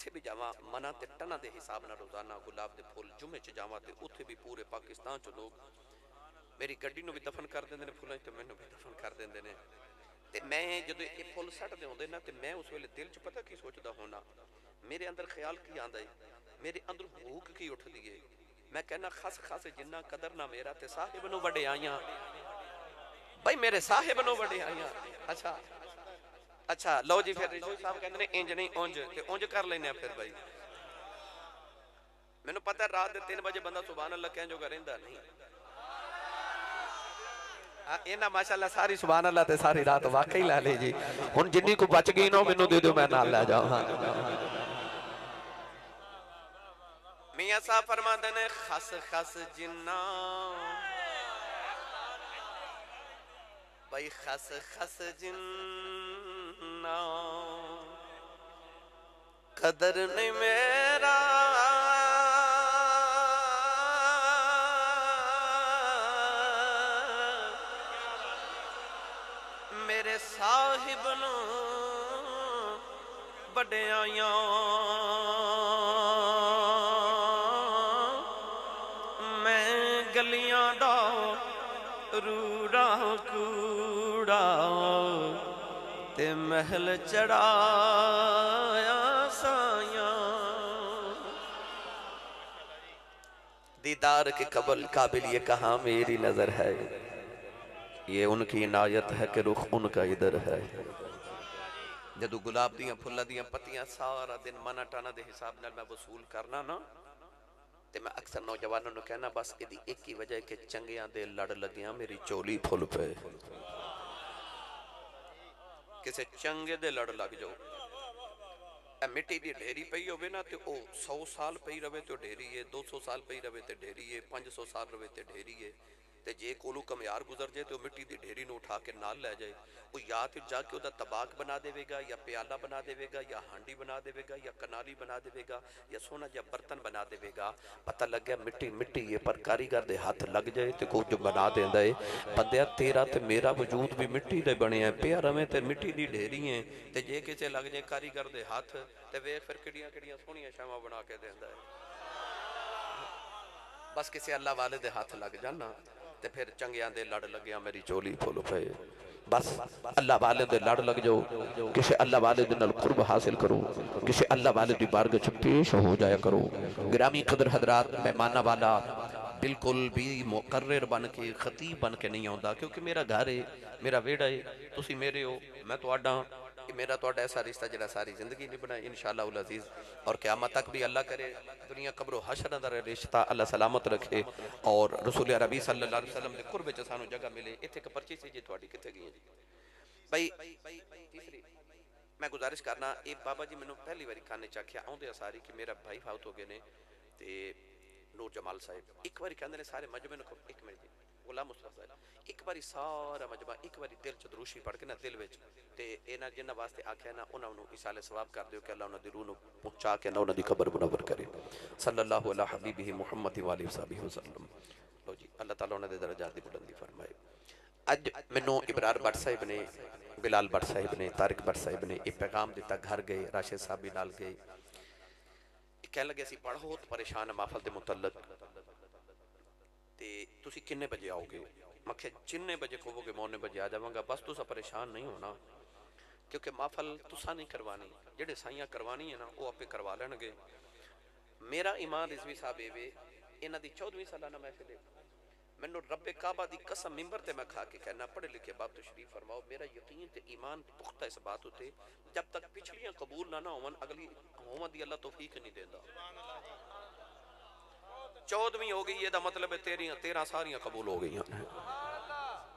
ਜਿੱਥੇ ਵੀ ਜਾਵਾਂ, ਮਨਾਂ ਤੇ ਟਨਾਂ ਦੇ ਹਿਸਾਬ ਨਾਲ ਰੋਜ਼ਾਨਾ ਗੁਲਾਬ ਦੇ ਫੁੱਲ ਜੁਮੇ 'ਚ ਜਾਵਾਂ ਤੇ ਉੱਥੇ ਵੀ ਪੂਰੇ ਪਾਕਿਸਤਾਨ 'ਚ ਲੋਕ ਮੇਰੀ ਗੱਡੀ ਨੂੰ ਵੀ ਦਫਨ ਕਰ ਦਿੰਦੇ ਨੇ ਫੁੱਲਾਂ 'ਚ ਤੇ ਮੈਨੂੰ ਵੀ ਦਫਨ ਕਰ ਦਿੰਦੇ ਨੇ। ਤੇ ਮੈਂ ਜਦੋਂ ਇਹ ਫੁੱਲ ਸੱਟਦੇ ਹੁੰਦੇ ਨਾ ਤੇ ਮੈਂ ਉਸ ਵੇਲੇ ਦਿਲ 'ਚ ਪਤਾ ਕੀ ਸੋਚਦਾ ਹੋਣਾ ਮੇਰੇ ਅੰਦਰ ਖਿਆਲ ਕੀ ਆਂਦਾ ਏ? ਮੇਰੇ ਅੰਦਰ ਭੂਖ ਕੀ ਉੱਠਦੀ ਏ? ਮੈਂ ਕਹਿੰਦਾ, ਖਸ ਖਸ ਜਿੰਨਾ ਕਦਰ ਨਾ ਮੇਰਾ ਤੇ ਸਾਹਿਬ ਨੂੰ ਵਡਿਆਈਆਂ ਭਾਈ ਮੇਰੇ ਸਾਹਿਬ ਨੂੰ ਵਡਿਆਈਆਂ ਅੱਛਾ। ਅੱਛਾ ਲਓ ਜੀ ਫਿਰ ਰਿਸ਼ੂ ਸਾਹਿਬ ਕਹਿੰਦੇ ਨੇ ਇੰਜ ਨਹੀਂ ਉਂਝ ਤੇ ਉਂਝ ਕਰ ਲੈਨੇ ਆ ਫਿਰ ਭਾਈ ਮੈਨੂੰ ਪਤਾ ਰਾਤ ਦੇ 3 ਵਜੇ ਬੰਦਾ ਸੁਭਾਨ ਅੱਲਾਹ ਕਹਿਣ ਜੋਗਾ ਰਹਿੰਦਾ ਨਹੀਂ ਆ ਇਹਨਾਂ ਮਾਸ਼ਾਅੱਲਾ ਸਾਰੀ ਸੁਭਾਨ ਅੱਲਾਹ ਤੇ ਸਾਰੀ ਰਾਤ ਵਾਕਈ ਲਾ ਲਈ ਜੀ ਹੁਣ ਜਿੰਨੀ ਕੋ ਬਚ ਗਈ ਨਾ ਮੈਨੂੰ ਦੇ ਦਿਓ ਮੈਂ ਨਾਲ ਲੈ ਜਾਵਾਂ ਮੀਆਂ ਸਾਹਿਬ ਫਰਮਾਉਂਦੇ ਨੇ ਖਸ ਖਸ ਜਿੰਨਾ ਬਈ ਖਸ ਖਸ ਜਿੰਨਾ ਕਦਰ ਨਹੀਂ ਮੇਰਾ। ਮੇਰੇ ਸਾਹਿਬ ਨੂੰ ਵਡਿਆਈਆਂ ਤੇ ਮਹਿਲ ਚੜਾਇਆ ਸਾਇਆ दीदार के कबल काबिल ये कहाँ मेरी नजर है ये उनकी इनायत है कि रुख उनका इधर है ਜਦੋਂ ਗੁਲਾਬ ਦੀਆਂ ਫੁੱਲਾਂ ਦੀਆਂ ਪੱਤੀਆਂ ਸਾਰਾ ਦਿਨ ਮਨਾ ਟਾਣਾ ਦੇ ਹਿਸਾਬ ਨਾਲ ਮੈਂ ਵਸੂਲ ਕਰਨਾ ਨਾ ਤੇ ਮੈਂ ਅਕਸਰ ਨੌਜਵਾਨਾਂ ਨੂੰ ਕਹਿਣਾ ਬਸ ਇਹਦੀ ਇੱਕ ਹੀ ਵਜ੍ਹਾ ਹੈ ਕਿ ਚੰਗਿਆਂ ਦੇ ਲੜ ਲੱਗਿਆਂ ਮੇਰੀ ਚੋਲੀ ਫੁੱਲ ਪਏ ਕਿਸੇ ਚੰਗੇ ਦੇ ਲੜ ਲੱਗ ਜਾਓ। ਇਹ ਮਿੱਟੀ ਦੀ ਢੇਰੀ ਪਈ ਹੋਵੇ ਨਾ ਤੇ ਉਹ 100 ਸਾਲ ਪਈ ਰਵੇ ਤੇ ਉਹ ਢੇਰੀ ਏ 200 ਸਾਲ ਪਈ ਰਵੇ ਤੇ ਢੇਰੀ ਏ 500 ਸਾਲ ਰਵੇ ਤੇ ਢੇਰੀ ਏ। ਤੇ ਜੇ ਕੋਲੋਂ ਕਮਿਆਰ ਗੁਜ਼ਰ ਜਾਏ ਤੇ ਉਹ ਮਿੱਟੀ ਦੀ ਢੇਰੀ ਨੂੰ ਉਠਾ ਕੇ ਨਾਲ ਲੈ ਜਾਏ ਉਹ ਜਾਂ ਤੇ ਜਾ ਕੇ ਉਹਦਾ ਤਬਾਕ ਬਣਾ ਦੇਵੇਗਾ ਜਾਂ ਪਿਆਲਾ ਬਣਾ ਦੇਵੇਗਾ ਜਾਂ ਹਾਂਡੀ ਬਣਾ ਦੇਵੇਗਾ ਜਾਂ ਕਨਾਲੀ ਬਣਾ ਦੇਵੇਗਾ ਜਾਂ ਸੋਨਾ ਜਿਹਾ ਬਰਤਨ ਬਣਾ ਦੇਵੇਗਾ ਪਤਾ ਲੱਗਿਆ ਮਿੱਟੀ ਮਿੱਟੀ ਏ ਪਰ ਕਾਰੀਗਰ ਦੇ ਹੱਥ ਲੱਗ ਜਾਏ ਤੇ ਕੁਝ ਬਣਾ ਦਿੰਦਾ ਏ ਬੰਦਿਆ ਤੇਰਾ ਤੇ ਮੇਰਾ ਵਜੂਦ ਵੀ ਮਿੱਟੀ ਦਾ ਬਣਿਆ ਪਿਆ ਰਵੇਂ ਤੇ ਮਿੱਟੀ ਦੀ ਢੇਰੀ ਏ ਤੇ ਜੇ ਕਿਸੇ ਲੱਗ ਜਾਏ ਕਾਰੀਗਰ ਦੇ ਹੱਥ ਤੇ ਵੇਖ ਫਿਰ ਕਿਹੜੀਆਂ ਕਿਹੜੀਆਂ ਸੋਹਣੀਆਂ ਸ਼ਾਵਾਂ ਬਣਾ ਕੇ ਦਿੰਦਾ ਏ ਬਸ ਕਿਸੇ ਅੱਲਾ ਵਾਲੇ ਦੇ ਹੱਥ ਲੱਗ ਜਾਣਾ ਤੇ फिर चंगिया ਦੇ लड़ लगे मेरी चोली फुल पे बस अल्लाह वाले दे लड़ लग जाओ किसी अल्लाह वाले दे नाल कुर्ब हासिल करो किसी अल्लाह वाले दी की च पेश हो जाया करो ग्रामी कदर हजरात पैमाना वाला बिल्कुल भी मुकर्र बन के खतीब बन के नहीं आता क्योंकि मेरा घर है मेरा वेड़ा है तुम मेरे हो मैं थोड़ा तो बाकी मेरा तो ऐसा रिश्ता जरा सारी ज़िंदगी नहीं बना इन शाला अज़ीज़। और क्यामा तक भी अल्लाह करे, दुनिया कबरो हशर अंदर रिश्ता अल्लाह सलामत रखे। और रसूल अरबी सल्ला वसलम के कुरबे सानू जगह मिले। इतने एक पर्ची से जी थी कितने गई भाई, तीसरी, मैं गुजारिश करना ये बाबा जी मैंने पहली बारी खाने च आख्या आँदे सारी कि मेरा भाई फाउत हो गए ने तो नूर जमाल साहब। एक बार कहते हैं सारे मजमे को एक मिनट जी। ਗੁਲਾਮ ਮੁਸਤਫਾ ਇੱਕ ਵਾਰੀ ਸਾਰਾ ਮਜਮਾ, ਇੱਕ ਵਾਰੀ ਦਿਲ ਚ ਦਰੂਸ਼ੀ ਪੜ ਕੇ ਨਾ ਦਿਲ ਵਿੱਚ ਤੇ ਇਹਨਾਂ ਜਿਨ੍ਹਾਂ ਵਾਸਤੇ ਆਖਿਆ ਨਾ, ਉਹਨਾਂ ਨੂੰ ਇਸਾਲੇ ਸਵਾਬ ਕਰ ਦਿਓ ਕਿ ਅੱਲਾਹ ਉਹਨਾਂ ਦੀ ਰੂਹ ਨੂੰ ਪਹੁੰਚਾ ਕੇ ਨਾ ਉਹਨਾਂ ਦੀ ਕਬਰ ਮੁਨੱਵਰ ਕਰੇ। ਸੱਲੱਲਾਹੁ ਅਲਾ ਹਬੀਬਿhi ਮੁਹੰਮਦ ਵਾਲੀ ਵਸਬੀ ਵਸੱਲਮ। ਲੋ ਜੀ ਅੱਲਾਹ ਤਾਲਾ ਉਹਨਾਂ ਦੇ ਦਰਜਾਤ ਦੀ ਬੁਲੰਦੀ ਫਰਮਾਏ। ਅੱਜ ਮੈਨੂੰ ਇਬਰਾਰ ਭੱਟ ਸਾਹਿਬ ਨੇ, ਬਿਲਾਲ ਭੱਟ ਸਾਹਿਬ ਨੇ, ਤਾਰਿਕ ਭੱਟ ਸਾਹਿਬ ਨੇ ਇਹ ਪੈਗਾਮ ਦਿੱਤਾ, ਘਰ ਗਏ, ਰਾਸ਼ਿਦ ਸਾਹਿਬ ਵੀ ਨਾਲ ਗਏ। ਇਹ ਕਹਿਣ ਲੱਗੇ, ਅਸੀਂ ਬਹੁਤ ਪਰੇਸ਼ਾਨ ਹਾਂ ਦੇ ਮੁਤਲਕ। ਤੇ ਤੁਸੀਂ ਕਿੰਨੇ ਵਜੇ ਆਓਗੇ ਮੈਂ ਕਿਹਾ ਜਿੰਨੇ ਵਜੇ ਕਹੋਗੇ ਮੈਂ ਉਹਨੇ ਵਜੇ ਆ ਜਾਵਾਂਗਾ ਬਸ ਤੁਸੀਂ ਪਰੇਸ਼ਾਨ ਨਹੀਂ ਹੋਣਾ ਕਿਉਂਕਿ ਮਾਹਫਲ ਤੁਸੀਂ ਨਹੀਂ ਕਰਵਾਣੀ ਜਿਹੜੇ ਸਾਈਆਂ ਕਰਵਾਣੀ ਹੈ ਨਾ ਉਹ ਆਪੇ ਕਰਵਾ ਲੈਣਗੇ ਮੇਰਾ ਇਮਾਨ ਰਿਜ਼ਵੀ ਸਾਹਿਬ ਇਹ ਵੇ ਇਹਨਾਂ ਦੀ 14ਵੀਂ ਸਾਲਾਨਾ ਮਹਿਫਿਲ ਹੈ ਮੈਨੂੰ ਰੱਬੇ ਕਾਬਾ ਦੀ ਕਸਮ ਮਿੰਬਰ ਤੇ ਮੈਂ ਖਾ ਕੇ ਕਹਿਣਾ ਪੜ੍ਹੇ ਲਿਖੇ ਬਾਪ ਤਸ਼ਰੀਫ ਫਰਮਾਓ ਮੇਰਾ ਯਕੀਨ ਤੇ ਈਮਾਨ ਪੁਖਤਾ ਇਸ ਬਾਤ ਉਤੇ ਜਦ ਤੱਕ ਪਿਛਲੀਆਂ ਕਬੂਲ ਨਾ ਨਾ ਹੋਵਨ ਅਗਲੀ ਹੋਵਨ ਦੀ ਅੱਲਾ ਤੌਫੀਕ ਨਹੀਂ ਦਿੰਦਾ 14ਵੀਂ ਹੋ ਗਈ, ਇਹਦਾ ਮਤਲਬ ਹੈ ਤੇਰੀਆਂ 13 ਸਾਰੀਆਂ ਕਬੂਲ ਹੋ ਗਈਆਂ ਨੇ।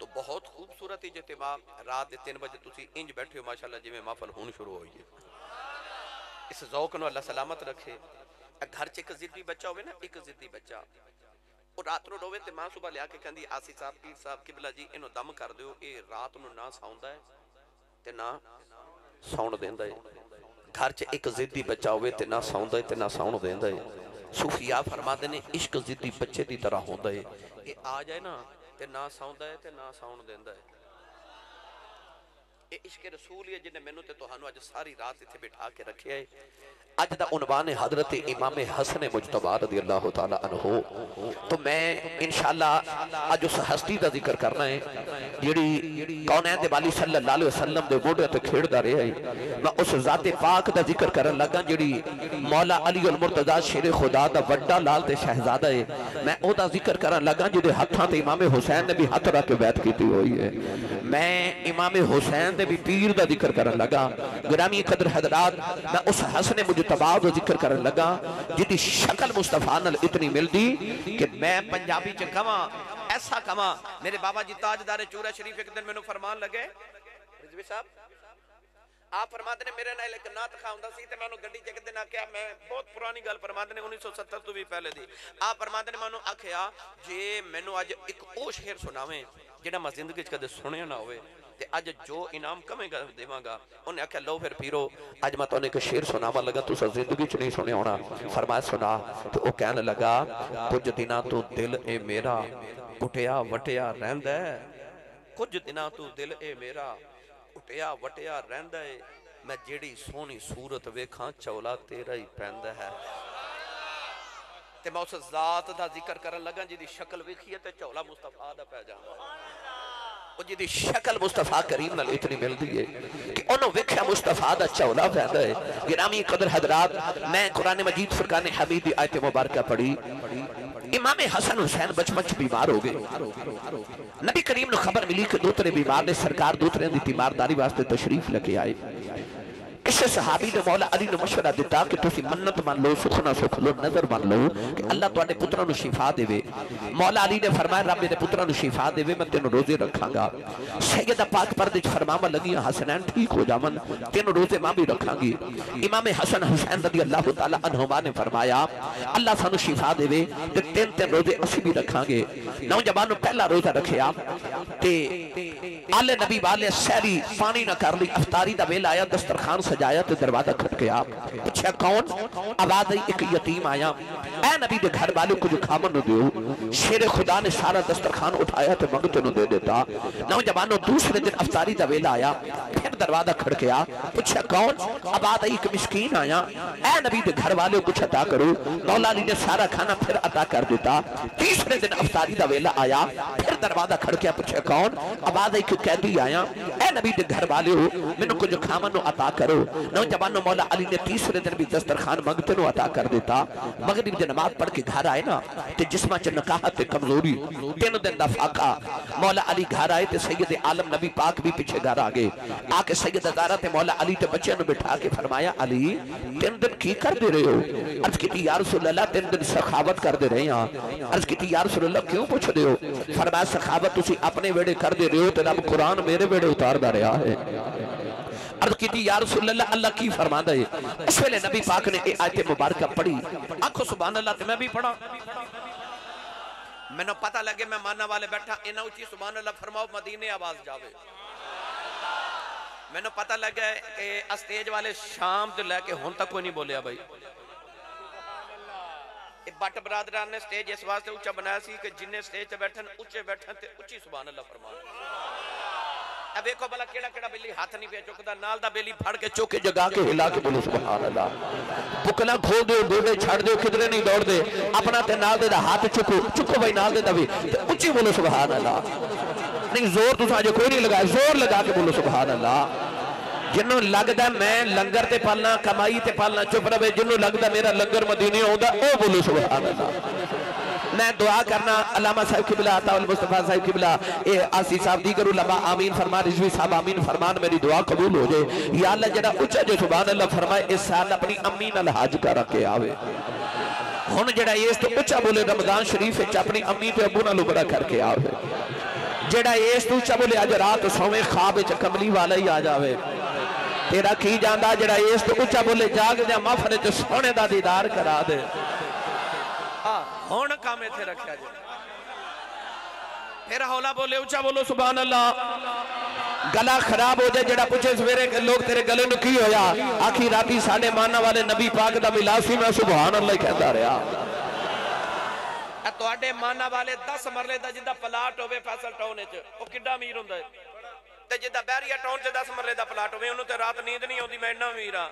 ਤੋ ਬਹੁਤ ਖੂਬਸੂਰਤ ਇਜਤਮਾ ਰਾਤ ਦੇ 3 ਵਜੇ ਤੁਸੀਂ ਇੰਜ ਬੈਠੇ ਹੋ, ਮਾਸ਼ਾਅੱਲਾ, ਜਿਵੇਂ ਮਹਫਲ ਹੁਣ ਸ਼ੁਰੂ ਹੋਈ ਹੈ ਇਸ ਜ਼ੌਕ ਨੂੰ ਅੱਲਾ ਸਲਾਮਤ ਰੱਖੇ। ਘਰ 'ਚ ਇੱਕ ਜ਼ਿੱਦੀ ਬੱਚਾ ਹੋਵੇ ਨਾ, ਇੱਕ ਜ਼ਿੱਦੀ ਬੱਚਾ। ਉਹ ਰਾਤ ਨੂੰ ਰੋਵੇ ਤੇ ਮਾਂ ਸਵੇਰ ਲਿਆ ਕੇ ਕਹਿੰਦੀ, ਆਸੀ ਸਾਹਿਬ, ਪੀਰ ਸਾਹਿਬ, ਕਿਬਲਾ ਜੀ, ਇਹਨੂੰ ਦਮ ਕਰ ਦਿਓ, ਇਹ ਰਾਤ ਨੂੰ ਨਾ ਸੌਂਦਾ ਹੈ ਤੇ ਨਾ ਸੌਣ ਦਿੰਦਾ ਹੈ घर च एक जिदी बच्चा हो ना सौंदा ते ना सौण देंदा है सूफिया फरमाते ने, इश्क जिदी बच्चे की तरह होंदा ये आ जाए ना, ते ना सौंदा ना सौण देंदा है इश्के रसूल है जिन्हें ਜਿਹਨੇ तो ਤੇ सारी रात इतने बिठा के रखे है अज का ਅੱਜ है हज़रत इमामे हसने ਇਮਾਮ ਹਸਨ ਮੁਜਤਬਾ ਰਜ਼ੀ तो मैं इनशाला अज उस हस्ती का ज़िक्र करना है जिड़ी कौन है वाली सल्ला वसलम के मोढ़े तो खेड़ता रहा है मैं उस जाते पाक का ज़िक्र कर लगा जी मौला अली उल मुर्तजा शेरे खुदा का व्डा लाल तो शहजादा है मैं वह ज़िक्र कर लगा जिदे हाथों से इमामे हुसैन ने भी हथ रख के बैत की हुई है मैं इमामे हुसैन ਹੁਸੈਨ ਦੇ ਵੀ ਪੀਰ ਦਾ ਜ਼ਿਕਰ ਕਰਨ ਲੱਗਾ ਗ੍ਰਾਮੀ ਕਦਰ ਹਜ਼ਰਤ ਮੈਂ ਉਸ ਹਸਨ ਮੁਜਤਬਾ ਦਾ ਜ਼ਿਕਰ ਕਰਨ ਲੱਗਾ ਜਿਹਦੀ ਸ਼ਕਲ ਮੁਸਤਫਾ ਨਾਲ ਇਤਨੀ ਮਿਲਦੀ ਕਿ ਮੈਂ ਪੰਜਾਬੀ ਚ ਕਵਾਂ ਐਸਾ ਕਵਾਂ ਮੇਰੇ ਬਾਬਾ ਜੀ ਤਾਜਦਾਰ ਚੂਰਾ ਸ਼ਰੀਫ ਇੱਕ ਦਿਨ ਮੈਨੂੰ ਫਰਮਾਨ ਲੱਗੇ ਰਿਜ਼ਵੀ ਸਾਹਿਬ ਆਪ ਫਰਮਾਦੇ ਨੇ ਮੇਰੇ ਨਾਲ ਇੱਕ ਨਾਤ ਖਾਉਂਦਾ ਸੀ ਤੇ ਮੈਂ ਉਹਨੂੰ ਗੱਡੀ 'ਚ ਇੱਕ ਦਿਨ ਆਖਿਆ ਮੈਂ ਬਹੁਤ ਪੁਰਾਣੀ ਗੱਲ ਫਰਮਾਦੇ ਨੇ 1970 ਤੋਂ ਵੀ ਪਹਿਲੇ ਦੀ ਆਪ ਫਰਮਾਦੇ ਨੇ ਮੈਂ ਉਹਨੂੰ ਆਖਿਆ ਜੇ ਮੈਨੂੰ ਅੱਜ ਇੱਕ ਉਹ ਸ਼ੇਰ ਸੁਣਾਵੇਂ ਜਿਹੜਾ ਮੈਂ ਜ਼ਿੰਦਗੀ 'ਚ ਕਦੇ ਸੁਣਿਆ ਨਾ ਹੋਵੇ ਤੇ ਅੱਜ ਜੋ ਇਨਾਮ ਕਵੇਂਗਾ ਦੇਵਾਂਗਾ ਉਹਨੇ ਆਖਿਆ ਲਓ ਫਿਰ ਪੀਰੋ ਅੱਜ ਮੈਂ ਤੁਹਾਨੂੰ ਇੱਕ ਸ਼ੇਰ ਸੁਣਾਵਾਂ ਲੱਗਾ ਤੁਸੀਂ ਜ਼ਿੰਦਗੀ 'ਚ ਨਹੀਂ ਸੁਣਿਆ ਹੋਣਾ ਫਰਮਾਇਆ ਸੁਣਾ ਤੇ ਉਹ ਕਹਿਣ ਲੱਗਾ ਕੁਝ ਦਿਨਾਂ ਤੋਂ ਦਿਲ ਇਹ ਮੇਰਾ ਉਟਿਆ ਵਟਿਆ ਰਹਿੰਦਾ ਕੁਝ ਦਿਨਾਂ ਤੋਂ ਦਿਲ ਇਹ ਮੇਰਾ ਉਟਿਆ ਵਟਿਆ ਰਹਿੰਦਾ ਏ ਮੈਂ ਜਿਹੜੀ ਸੋਹਣੀ ਸੂਰਤ ਵੇਖਾਂ ਚੌਲਾ ਤੇਰਾ ਹੀ ਪੈਂਦਾ ਹੈ ਤੇ ਮੈਂ ਉਸ ਜ਼ਾਤ ਦਾ ਜ਼ਿਕਰ ਕਰਨ ਲੱਗਾ ਜਿਹਦੀ ਸ਼ਕਲ ਵੇਖੀਏ ਤੇ ਚੌਲਾ ਮੁਸਤਫਾ ਦਾ ਪੈ ਜਾਂਦਾ शकल मुस्तफ़ा करीम इतनी मिलती है कि उन्होंने वेख्या मुस्तफ़ा का चौला फ़ायदा है गिरामी कदर हजरात मैं कुरान मजीद फुरकान हमीद की आयत मुबारक पढ़ी इमाम हसन हुसैन बचपन च बीमार हो गए नबी करीम खबर मिली कि दूतरे बीमार ने सरकार दूतरे की तीमारदारी वास्ते तशरीफ़ लेके आए किसी सहाबी ने मौला अली ने मशवरा दिता कि तुम मन्नत मान लो, सुखना सुख लो, नज़र मान लो कि अल्लाह थोड़े पुत्रों शिफा देवे। मौला अली ने फरमाया रब मेरे पुत्रों शिफा देवे, मैं तेन रोज़े रखागा। सैयद पाक परदे फरमावा लगी हसनैन ठीक हो जावन, तेन रोज़े माँ भी रखागी। इमाम हसन हुसैन रज़ी अल्लाह तहुमा ने फरमाया, अल्लाह सानू शिफा देवे ते तीन तीन रोज़े असि भी रखांगे। नौजवान पहला रोजा रखिया ते आले नबी वाले शहरी पानी ना कर ली, अफतारी का वेला आया, दस्तरखान सजाया तो दरवाज़ा खट गया पूछा, कौन? आवाज़ आई, एक यतीम आया। ए नबी के घर वाले कुछ खामन दो शेर खुदा ने सारा दस्तरखान उठाया तो मंगते दे देता। नौजवानों, दूसरे दिन अफतारी का वेला आया, फिर दरवाज़ा खड़कया पूछा, कौन? आवाज़ आई, एक मिस्कीन आया। ए नबी के घर वाले कुछ अता करो मौला अली ने सारा खाना फिर अता कर देता। तीसरे दिन अफतारी का वेला आया, फिर दरवाज़ा खड़कया पूछा, कौन? आवाज़ आई, एक कैदी आया। ए नबी के घर वाले हो, मेनू कुछ खामन अता करो। नौजवानों मौला अली ने तीसरे दिन भी दस्तरखान मंगते अता कर देता। मगरिब दी नमाज़ पढ़ के घर आए ना, ते जिस्मा च नकाहत कमज़ोरी, तीन दिन दा फाका। मौला अली घर आए ते सैयद आलम नबी पाक भी पीछे घर आ गए। आके सैयद ज़ारा ते मौला अली ते बच्चे बिठा के फरमाया, अली, तीन दिन की कर दे रहे हो? अर्ज़ की या रसूल अल्लाह तीन दिन सखावत कर दे रहे हाँ अर्ज़ की या रसूल अल्लाह क्यों पूछ रहे हो? फरमाया, सखावत अपने वेड़े कर दे रहे हो, ते रब कुरान मेरे वेड़े उतारदा रहा है। अर्ज़ की अल्लाह की है। नबी पाक ने आयत मुबारक पढ़ी। आखो सुभान अल्लाह मैं भी पढ़ा। मैंने पता लगे मैं वाले बैठा उची सुभान अल्लाह फरमाओ, मदीने आवाज़ जावे। मैंने पता वाले शाम तो लैके हुन तक कोई नहीं बोलिया ने स्टेज इस वास्ते उच्चा बनाया कि जिन्ने स्टेज बैठन, उच्चे बैठन उच्ची सुभान अल्लाह केड़ा बेली दो किधरे नहीं ज़ोर कोई नहीं लगाया ज़ोर लगा के बोलो सुभान अल्लाह जिन्हों लगता मैं लंगर ते पालना, कमाई ते पालना, चुप रहे जिन्हों लगता मेरा लंगर मदीने आता बोलो सुबह अल्लाह मैं दुआ करना अलामा साहब किबला, अताउल मुस्तफ़ा साहब किबला, ए आसी साहब दीगर उलमा आमीन फरमा, रिजवी साहब आमीन फरमान मेरी दुआ कबूल हो जाए। या अल्लाह जड़ा उच्चा जो सुभान अल्लाह फरमाए, इस साल अपनी अम्मी नाल हज कर के आवे। हुन जड़ा इस तो उच्चा बोले, रमज़ान शरीफ विच अपनी अम्मी ते अबू नाल बड़ा करके आवे। जड़ा इस तो उच्चा बोले अज रात सोवे ख्वाब विच कमली वाला ही आ जावे। तेरा की जांदा, जड़ा इस तो उच्चा बोले, जाग दे मफरे च सोने दा दीदार करा दे। ਹੁਣ ਕੰਮ ਇੱਥੇ ਰੱਖਿਆ ਜੀ ਫਿਰ ਹੌਲਾ ਬੋਲੇ ਉੱਚਾ ਬੋਲੋ ਸੁਭਾਨ ਅੱਲਾ गला खराब हो जाए जरा पूछे सवेरे के लोग तेरे गले नु की होया आखी राती साडे मानने वाले नबी पाक दा मिलासी मैं सुभान अल्लाह कहता रहा ਤੁਹਾਡੇ ਮਾਨਾ ਵਾਲੇ 10 ਮਰਲੇ ਦਾ ਜਿੱਦਾਂ ਪਲਾਟ ਹੋਵੇ ਫੈਸਲ ਟਾਊਨ ਵਿੱਚ ਉਹ ਕਿੱਡਾ ਅਮੀਰ ਹੁੰਦਾ ਹੈ ਤੇ ਜਿੱਦਾਂ ਬਹਿਰੀਆ ਟਾਊਨ 'ਚ 10 ਮਰਲੇ ਦਾ ਪਲਾਟ ਹੋਵੇ ਉਹਨੂੰ ਤੇ ਰਾਤ ਨੀਂਦ ਨਹੀਂ ਆਉਂਦੀ ਮੈਂ ਇੰਨਾ ਵੀਰ ਆ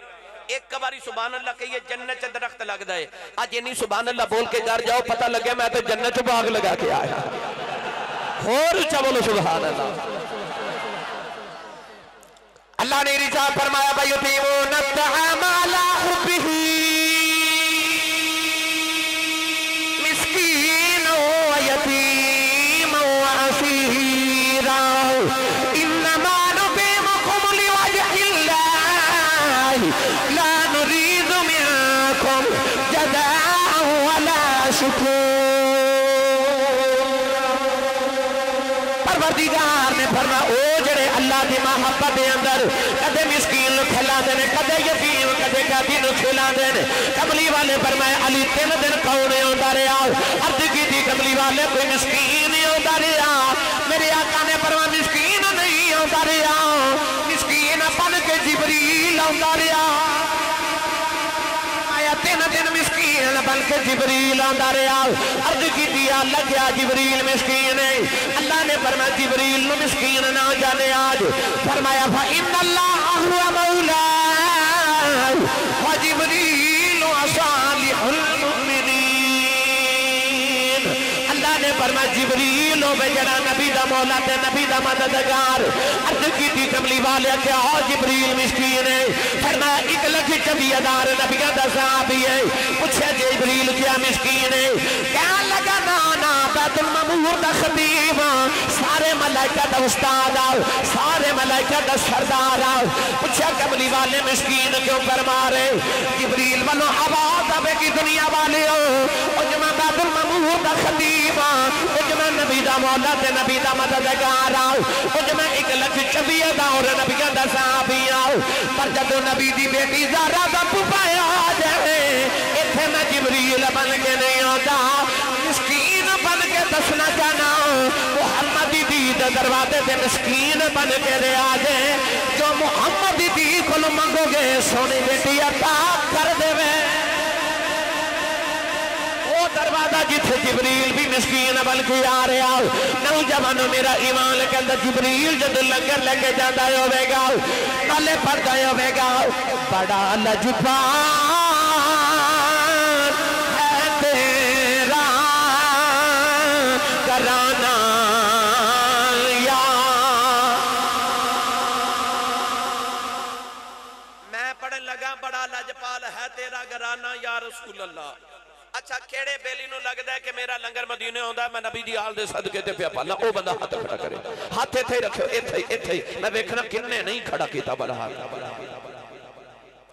एक बारी सुबह अल्लाह कही जन्नत दरख्त लगता है। अज इन सुबह अल्लाह बोल के घर जाओ, पता लगे मैं तो जन्नत बाग लगा के आया। होर उच्चा बोलो सुबह अल्लाह अल्लाह ने रिचा फरमाया, भाई परवरदिगार ने फरमा ओ जड़े अल्लाह दी मोहब्बत दे अंदर कदे मिस्कीन खिलांदे ने, कदे यतीम कदे कादी खिलांदे ने, कमली वाले फरमाए अली तीन दिन कौन आंदा रहा? अर्ज़ कीती कमली वाले कोई मिस्कीन आंदा रहा? मेरे आका ने फरमा मिस्कीन नहीं आता रहा। मिस्कीन बन के जिबरील आंदा रहा आया तीन दिन मिस्कीन बन के जबरील आंदा रहा। अर्ज़ की लग्या जबरील मिस्कीन अल्लाह ने फरमा जबरील मिस्कीन ना जाने आज। फरमाया, फा इन अल्लाह मौला। जबरील आसान जिबरील होवे जड़ा नबी का मौला ते नबी का मददगार। अर्ज़ की कमली वाले जबरील जिबरील ने फिर मैं एक लख चौबी आधार नबिया दा साहबी है पूछे जबरील क्या मिस्कीन है क्या लगा ना ना बैतुल ममूर दा खतीब सारे मलाइका दा उस्ताद आओ, सारे मलाइका दा सरदार आओ। पूछा कमली वाले मिस्कीन क्यों फरमा रहे जिबरील वालों आवाज़ आवे दुनिया वाले ओ जमा ममूर दा खतीब ओ नबी बेटी ज़ारा दा पुपाया मैं जिबरील बन के नहीं आता के दसना चाहना मुहम्मद दी दरवाजे ते मिस्कीन बन के दे आ जाए जो मुहम्मद दी को मंगोगे सोनी बेटी अता कर देवे दरवाज़ा जिथे जिबरील भी मिस्कीन बन के आ रहा नौजवान मेरा ईमान के अंदर जिबरील जब लंगर लेके जाता होगा नाले पड़ता होगा बड़ा लजपान घराना या रसूल अल्लाह अच्छा केड़े बेली नु लगदा है कि मेरा लंगर मदीने आंदा मैं नबी दी आल दे सदके ते पिया पाला ओ बंदा हाथ खड़ा करे। हाथ इथे रखियो इथे इथे मैं देखना किन्ने नहीं खड़ा कीता हाथ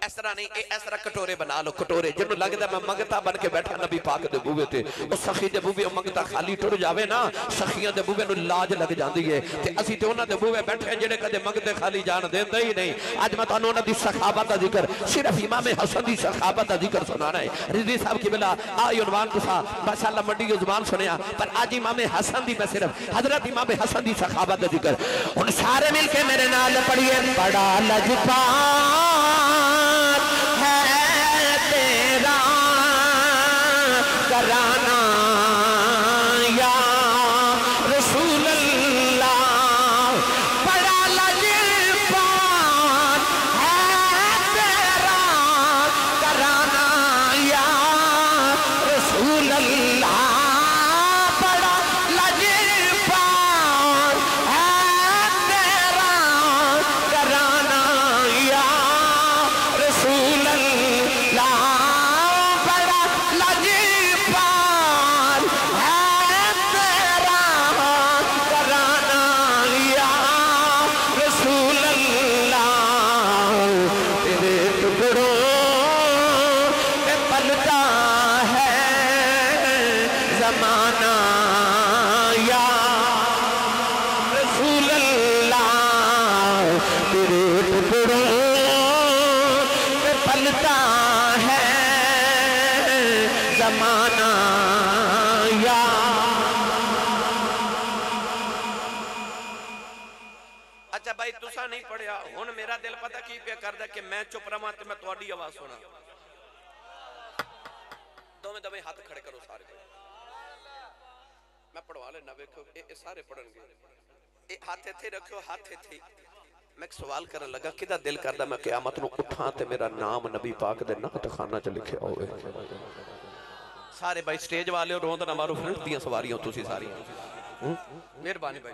इस तरह नहीं इस तरह कटोरे बना लो, कटोरे। जिन्हों लगता मैं मंगता बन के बैठा, नबी पाक दे बूहे ओ सखी दे बूहे मंगता खाली टुर जावे ना, सखियाँ दे बूहे लाज लग जांदी है ते असि ते उन्हां दे बूहे बैठे जेड़े कदे मंगते खाली जान देंदे ही नहीं। आज मैं तुहानू उन्हां दी सखावत दा ज़िक्र, सिर्फ़ इमाम हसन दी सखावत दा ज़िक्र सुनाना है रिजवी साहब की बिला आ उन्वान तुसा माशाअल्लाह मंडी दी ज़ुबान सुनया पर आज इमाम हसन दी मैं सिर्फ़, हज़रत इमाम हसन दी सखावत दा ज़िक्र। हुन सारे मिलके मेरे नाल पढ़िए बड़ा लजपाल है अच्छा भाई, तुसा नहीं पढ़िया मेरा दिल पता की पे करदा कि मैं चुप रहा ते मैं आवाज़ सुना दोवें दोवें हाथ खड़े करो सारे मैं पढ़वा लेना, वेखो ये सारे पढ़न गए हाथ इथे रखियो हाथ इथे मैं एक सवाल करन लगा, किदा दिल करदा मैं कयामत नु उठां ते मेरा नाम नबी पाक दे नात खाना च लिखया होवे? सारे भाई स्टेज वाले रोंद ना मारो फिर दियाँ सवारियाँ, तुसी सारी मेहरबानी भाई।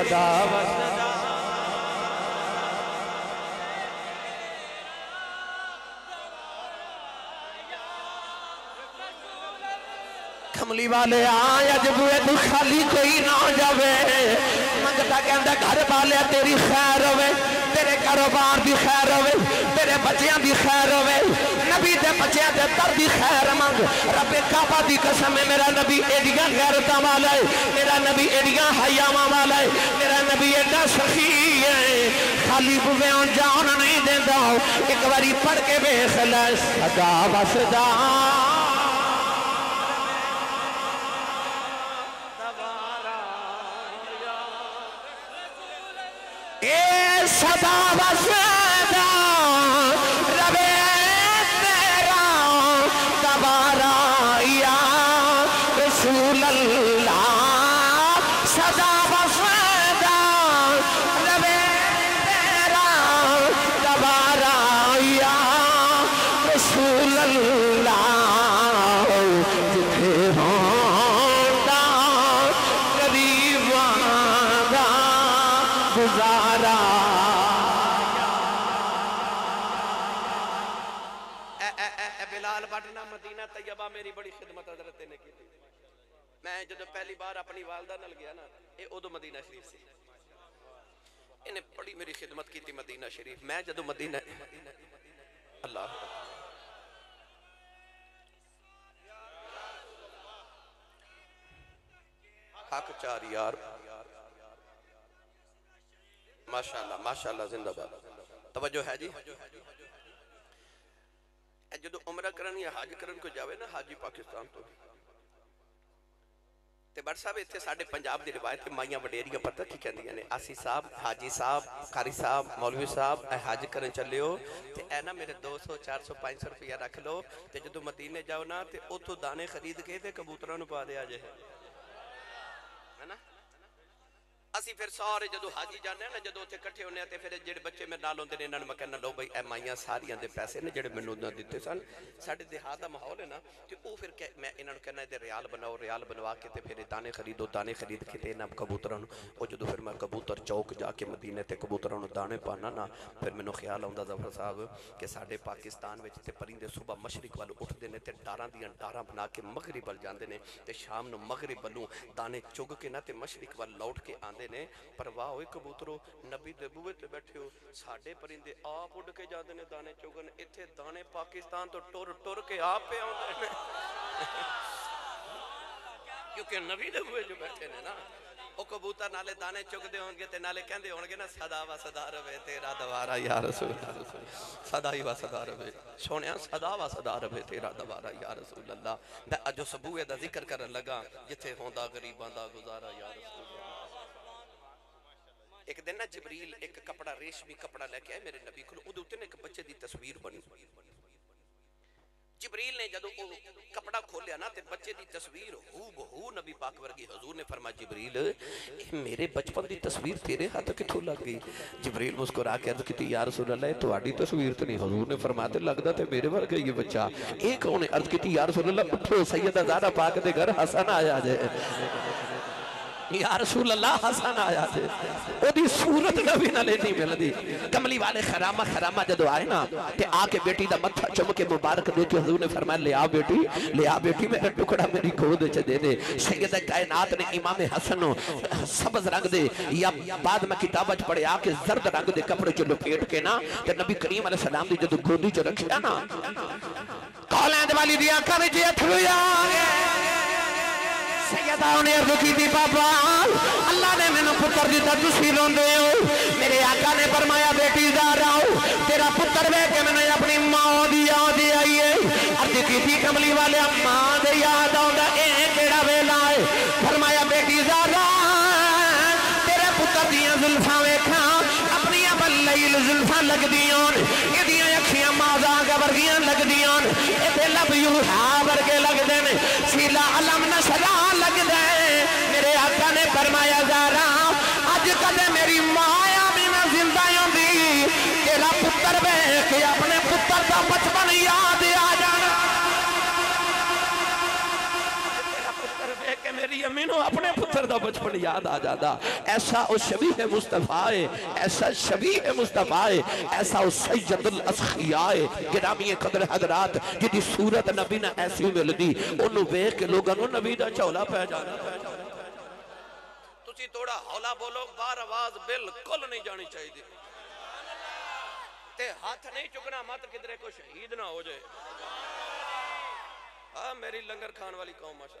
सदा कमली वाले आया जब तू खाली कोई ना जावे। मंगता कहता घर वाले तेरी खैर होवे। तेरे कारोबार की खैर होवे, तेरे बच्चों की खैर होवे। नबी दे बच्चों दे दर की खैर मंग। रबे काबा की कसम है, मेरा नबी एडिया गैरत वाला है, मेरा नबी एडिया हयावा वाला है, मेरा नबी एडा सखी है। खाली बुवे जान नहीं देता एक बारी पढ़ के वेख ले, सदा बसदा ए सदा तैयबा मेरी बड़ी खिदमत हज़रत ने की मैं जो पहली बार अपनी वालदा न गया ना, ये उदो मदीना शरीफ से। इन्हें बड़ी मेरी खिदमत की थी मदीना शरीफ। मैं जो मदीना अल्लाह। हक चार यार। माशाल्लाह माशाल्लाह, जिंदाबाद। तवज्जो है जी? ਇਹ ਜਦੋਂ ਉਮਰਾ ਕਰਨ ਜਾਂ ਹਜ ਕਰਨ ਕੋ ਜਾਵੇ ਨਾ ਹਾਜੀ ਪਾਕਿਸਤਾਨ ਤੋਂ ਤੇ ਬੜ ਸਾਹਿਬ, ਇੱਥੇ ਸਾਡੇ ਪੰਜਾਬ ਦੀ ਰਿਵਾਇਤ ਤੇ ਮਾਈਆਂ ਵਡੇਰੀਆਂ ਪਤਾ ਕੀ ਕਹਿੰਦੀਆਂ ਨੇ? ਆਸੀ ਸਾਹਿਬ ਹਾਜੀ ਸਾਹਿਬ, ਕਾਰੀ ਸਾਹਿਬ, ਮੌਲਵੀ ਸਾਹਿਬ, ਇਹ ਹਜ ਕਰਨ ਚੱਲਿਓ। ਤੇ ਇਹ ਨਾ ਮੇਰੇ 200 400 500 ਰੁਪਇਆ ਰੱਖ ਲਓ। ਤੇ ਜਦੋਂ ਮਦੀਨੇ ਜਾਓ ਨਾ, ਤੇ ਉੱਥੋਂ ਦਾਣੇ ਖਰੀਦ ਕੇ ਤੇ ਕਬੂਤਰਾਂ ਨੂੰ ਪਾ ਦਿਆ ਜੇ। ਹੈਨਾ ਅਸੀਂ ਫਿਰ ਸਾਰੇ ਜਦੋਂ ਹਾਜੀ ਜਾਂਦੇ ਆ ਨਾ, ਜਦੋਂ ਉੱਥੇ ਇਕੱਠੇ ਹੁੰਦੇ ਆ ਤੇ ਫਿਰ ਜਿਹੜੇ ਬੱਚੇ ਮੇਰੇ ਨਾਲ ਹੁੰਦੇ ਨੇ, ਇਹਨਾਂ ਨੂੰ ਮੈਂ ਕਹਿੰਦਾ, ਲਓ ਬਈ ਇਹ ਮਾਈਆਂ ਸਾਰੀਆਂ ਦੇ ਪੈਸੇ ਨੇ ਜਿਹੜੇ ਮੈਨੂੰ ਉਹਨਾਂ ਦਿੱਤੇ ਸਨ। ਸਾਡੇ ਦੇਹਾਤ ਦਾ ਮਾਹੌਲ ਹੈ ਨਾ ਤੇ ਉਹ ਫਿਰ ਮੈਂ ਇਹਨਾਂ ਨੂੰ ਕਹਿੰਦਾ, ਇਹਦੇ ਰਿਆਲ ਬਣਾਓ, ਰਿਆਲ ਬਣਵਾ ਕੇ ਤੇ ਫਿਰ ਦਾਣੇ ਖਰੀਦੋ, ਦਾਣੇ ਖਰੀਦ ਕੇ ਤੇ ਇਹਨਾਂ ਕਬੂਤਰਾਂ ਨੂੰ ਉਹ ਜਦੋਂ ਫਿਰ ਮੈਂ ਕਬੂਤਰ ਚੌਕ ਜਾ ਕੇ ਮਦੀਨੇ ਤੇ ਕਬੂਤਰਾਂ ਨੂੰ ਦਾਣੇ ਪਾਣਾ ਨਾ, ਫਿਰ ਮੈਨੂੰ ਖਿਆਲ ਆਉਂਦਾ ਜ਼ਫਰ ਸਾਹਿਬ ਕਿ ਸਾਡੇ ਪਾਕਿਸਤਾਨ ਵਿੱਚ ਤੇ ਪਰਿੰਦੇ ਸਵੇਰ ਮਸ਼ਰਕ ਵੱਲ ਉੱਠਦੇ ਨੇ ਤੇ ਡਾਰਾਂ ਦੀਆਂ ਡਾਰਾਂ ਬਣਾ ਕੇ ਮਗਰਿਬ ਵੱਲ ਜਾਂਦੇ ਨੇ ਤੇ ਸ਼ਾਮ ਨੂੰ ਮਗਰਿਬ ਵੱਲੋਂ ਦਾਣੇ ਚੁਗ ਕੇ ਨਾ ਤੇ ਮਸ਼ਰਕ ਵੱਲ ਲੌਟ ਕੇ ਆਉਂਦੇ ਨੇ ਪਰਵਾਹ ਹੋਏ ਕਬੂਤਰੋ ਨਬੀ ਦੇ ਬੂਹੇ ਤੇ ਬੈਠੇ ਹੋ ਸਾਡੇ ਪਰਿੰਦੇ ਆਪ ਉੱਡ ਕੇ ਜਾਂਦੇ ਨੇ ਦਾਣੇ ਚੁਗਣ ਇੱਥੇ ਦਾਣੇ ਪਾਕਿਸਤਾਨ ਤੋਂ ਟੁਰ ਟੁਰ ਕੇ ਆਪ ਪੇ ਆਉਂਦੇ ਨੇ ਕਿਉਂਕਿ ਨਬੀ ਦੇ ਬੂਹੇ 'ਚ ਬੈਠੇ ਨੇ ਨਾ ਉਹ ਕਬੂਤਰ ਨਾਲੇ ਦਾਣੇ ਚੁਗਦੇ ਹੋਣਗੇ ਤੇ ਨਾਲੇ ਕਹਿੰਦੇ ਹੋਣਗੇ ਨਾ ਸਦਾ ਵਸਦਾ ਰਵੇ ਤੇਰਾ ਦਵਾਰਾ ਯਾ ਰਸੂਲ ਸਦਾ ਹੀ ਵਸਦਾ ਰਵੇ ਸੋਹਣਿਆ ਸਦਾ ਵਸਦਾ ਰਵੇ ਤੇਰਾ ਦਵਾਰਾ ਯਾ ਰਸੂਲ ਅੱਲਾ ਮੈਂ ਅੱਜ ਉਸ ਬੂਏ ਦਾ ਜ਼ਿਕਰ ਕਰਨ ਲੱਗਾ ਜਿੱਥੇ ਹੁੰਦਾ ਗਰੀਬਾਂ ਦਾ ਗੁਜ਼ਾਰਾ ਯਾ ਰਸੂਲ एक दिन ना जबरील एक कपड़ा, रेशमी कपड़ा लेके आए मेरे नबी को एक बच्चे की तस्वीर बनी। जबरील ने जदों कपड़ा खोलिया ना तो बच्चे की तस्वीर हू बहू नबी पाक वर्गी हजूर ने फरमा जबरील मेरे बचपन की तस्वीर तेरे हाथ कितों लग गई? जबरील मुस्कुरा के अर्थ की यार सुन लै थोड़ी तस्वीर तो नहीं हजूर ने फरमाते लगता तो मेरे वर्ग ही बच्चा। ये कौन है? अर्ज़ की यार सुन लै सैयद आजादा पाक के घर हसन आया जाए मुबारक ने फरमाया बेटी बेटी, मेरा टुकड़ा मेरी गोद च दे कायनात ने हसन रंग दे, या बाद में किताब च रंग दे कपड़े च लपेट के ना नबी करीम सलाम दी जदों गोदी च रखिया ना कौलैंद वाली दी आंखां विच अथरू आ गए सैयदा ने अर्ज़ माँ कमली वाले माँ दे याद आंदा ए फरमाया, बेटी, जा तेरे पुत्र दियाँ वेखां अपनी बल्लैल जुल्फां लगदियाँ अखियाँ लगदियाँ ए लब यूहा वर्गे लगते ने सीला अलम नशरा लगदा है मेरे आका ने फरमाया जा रहा अज कद मेरी माया भी मैं ज़िंदा होंदी तेरा पुत्र वेख अपने पुत्र का बचपन याद मैनू अपने पुत्र का बचपन याद आ जाता। ऐसा वो शबी है मुस्तफ़ा है, ऐसा शबी है मुस्तफ़ा है, ऐसा उस सैयदुल असखिया है, गिरामी कदर हजरात जिंदी सूरत नबी ने ऐसी मिलती। ओनू वेख के लोगों को नबी का झोला पै जा थोड़ा हौला बोलो, बार आवाज़ बिल्कुल नहीं जानी चाहिए ते हाथ नहीं चुकना, मत किधरे को शहीद ना हो जाए। हाँ मेरी लंगर खान वाली कौम माशा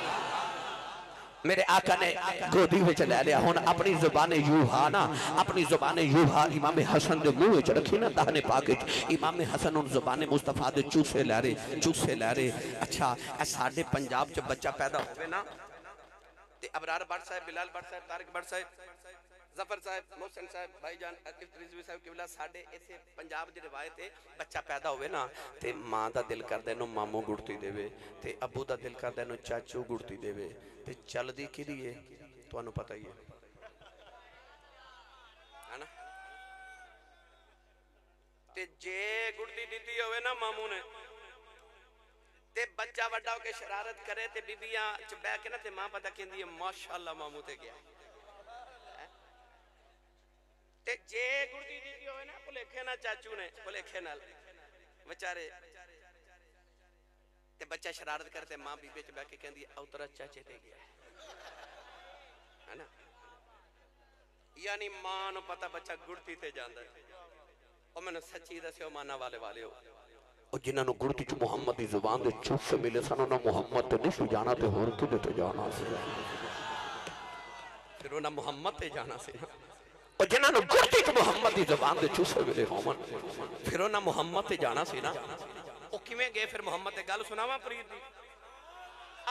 मेरे आका ने गोदी में लै लिया। हूँ अपनी ज़ुबान यूहा ना, अपनी ज़ुबान यूहा इमाम हसन के मुँह च रखी ना दाने पाके इमाम हसन उन ज़ुबान मुस्तफ़ा दे चूसे लै रहे चूसे लै रहे अच्छा साडे पंजाब च बच्चा पैदा हो ना अबरार भट्ट साहब, बिलाल भट्ट साहब, तारिक भट्ट साहब। ਜ਼ਫਰ ਸਾਹਿਬ, ਮੋਹਸਨ ਸਾਹਿਬ ਭਾਈਜਾਨ ਅਕਿਫ ਰਿਜ਼ਵੀ ਸਾਹਿਬ ਕਿਬਲਾ ਸਾਡੇ ਇੱਥੇ ਪੰਜਾਬ ਦੀ ਰਿਵਾਇਤ ਹੈ, ਬੱਚਾ ਪੈਦਾ ਹੋਵੇ ਨਾ, ਤੇ ਮਾਂ ਦਾ ਦਿਲ ਕਰਦਾ ਇਹਨੂੰ ਮਾਮੂ ਗੁੜਤੀ ਦੇਵੇ, ਤੇ ਅੱਬੂ ਦਾ ਦਿਲ ਕਰਦਾ ਇਹਨੂੰ ਚਾਚੂ ਗੁੜਤੀ ਦੇਵੇ, ਤੇ ਚੱਲਦੀ ਕਿਹਦੀ ਏ? ਤੁਹਾਨੂੰ ਪਤਾ ਹੀ ਹੈ। ਹੈਨਾ? ਤੇ ਜੇ ਗੁੜਤੀ ਦਿੱਤੀ ਹੋਵੇ ਨਾ ਮਾਮੂ ਨੇ, ਤੇ ਬੱਚਾ ਵੱਡਾ ਹੋ ਕੇ ਸ਼ਰਾਰਤ ਕਰੇ ਤੇ ਬੀਬੀਆਂ ਚ ਬਹਿ ਕੇ ਨਾ, ਤੇ ਮਾਂ ਪਤਾ ਕਹਿੰਦੀ ਹੈ, ਮਾਸ਼ਾਅੱਲਾ ਮਾਮੂ ਤੇ ਗਿਆ। जे दी ना भुलेखे ना चाचू ने भुलेखे बेचारे ते बच्चा शरारत करते माँ बीबे च बैठ के औतरा चाचे ते गया है ना यानी माँ नु पता बच्चा गुड़ती ते जांदा ओ मैंने सच्ची दस्यो माना वाले वाले हो जिन्होंने गुड़ती च ज़ुबान के चुप से मिले सन उन्होंने नहीं जाना होर जाना से फिर जाना ਉਹ ਜਿਨ੍ਹਾਂ ਨੂੰ ਗੁਰਦੀ ਚ ਮੁਹੰਮਦ ਦੀ ਜ਼ੁਬਾਨ ਦੇ ਚੂਸੇ ਵੇਲੇ ਹੋਵਨ ਫਿਰ ਉਹਨਾਂ ਮੁਹੰਮਦ ਤੇ ਜਾਣਾ ਸੀ ਨਾ ਉਹ ਕਿਵੇਂ ਗਏ ਫਿਰ ਮੁਹੰਮਦ ਤੇ ਗੱਲ ਸੁਣਾਵਾਂ ਫਰੀਦ ਦੀ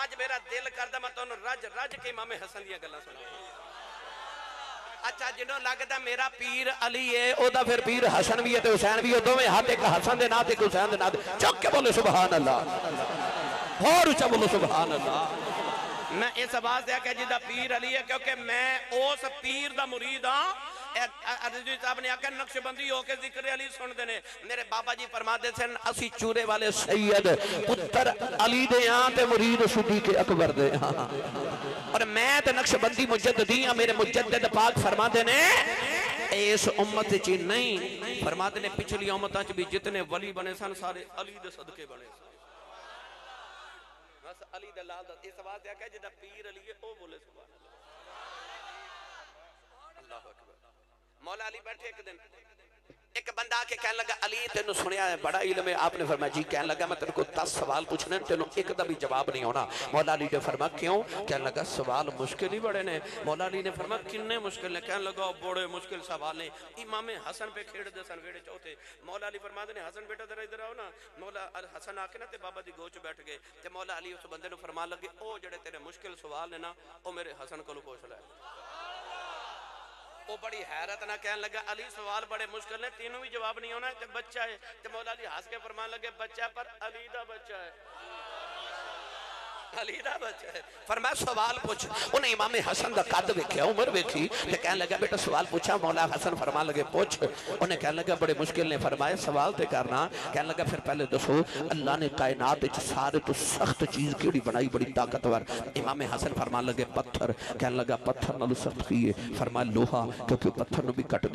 ਅੱਜ ਮੇਰਾ ਦਿਲ ਕਰਦਾ ਮੈਂ ਤੁਹਾਨੂੰ ਰੱਜ ਰੱਜ ਕੇ ਇਮਾਮੇ ਹਸਨ ਦੀਆਂ ਗੱਲਾਂ ਸੁਣਾਵਾਂ ਅੱਛਾ ਜਿਹਨੂੰ ਲੱਗਦਾ ਮੇਰਾ ਪੀਰ ਅਲੀ ਏ ਉਹਦਾ ਫਿਰ ਪੀਰ ਹਸਨ ਵੀ ਹੈ ਤੇ ਹੁਸੈਨ ਵੀ ਹੈ ਦੋਵੇਂ ਹੱਥ ਇੱਕ ਹਸਨ ਦੇ ਨਾਂ ਤੇ ਇੱਕ ਹੁਸੈਨ ਦੇ ਨਾਂ ਤੇ ਚੁੱਕ ਕੇ ਬੋਲੇ ਸੁਭਾਨ ਅੱਲਾਹ ਹੋਰ ਉੱਚਾ ਬੋਲੋ ਸੁਭਾਨ ਅੱਲਾਹ ਮੈਂ ਇਸ ਆਵਾਜ਼ ਦੇ ਕਿ ਜਿਹਦਾ ਪੀਰ ਅਲੀ ਹੈ ਕਿਉਂਕਿ ਮੈਂ ਉਸ ਪੀਰ ਦਾ ਮੁਰੀਦ ਹਾਂ ने अकबर और मैं मेरे पाक ने, इस उम्मत च नहीं। ने, पिछली उम्मतों च भी जितने वली बने सन, सारे अली सदके बने अली इस पीर अली है बोले अल्लाह। मौला अली बैठे एक दिन। एक बंदा आके कहने लगा, अली, तेन सुनिया है, बड़ा इल्म है। आपने फरमाया, जी, कहने लगा, मैं तेरे को दस सवाल पूछने तेन एक का जवाब नहीं होना। मौला अली ने फरमाया, क्यों? कहने लगा, सवाल मुश्किल ही बड़े ने। मौला अली ने फरमाया, किन्ने मुश्किल ने? कहने लगा बड़े मुश्किल सवाल ने। इमाम हसन पे खेड़ते सन, वेड़े चौथे। मौला अली फरमाते ने, हसन बेटा, जरा इधर आओ ना। मौला हसन आके ना, ते बाबा दी गोच बैठ गए। ते मौला अली उस बंदे नु फरमान लगे, ओ, जेड़े तेरे मुश्किल सवाल ने ना, ओ मेरे हसन को पूछ लै। वो बड़ी हैरत ना कहने लगा। अली सवाल बड़े मुश्किल ने, तीनों भी जवाब नहीं होना। बच्चा है मौला अली हंस के फरमान लगे, बच्चा पर अली का बच्चा है। दा फरमाया सवाल उन्हें हसन दा वेख्या, उम्र बेटा लगे बड़े ने करना। पहले ने हसन फरमान लगे, पत्थर। लगा, पत्थर की है लोहा, क्योंकि पत्थर नु भी कट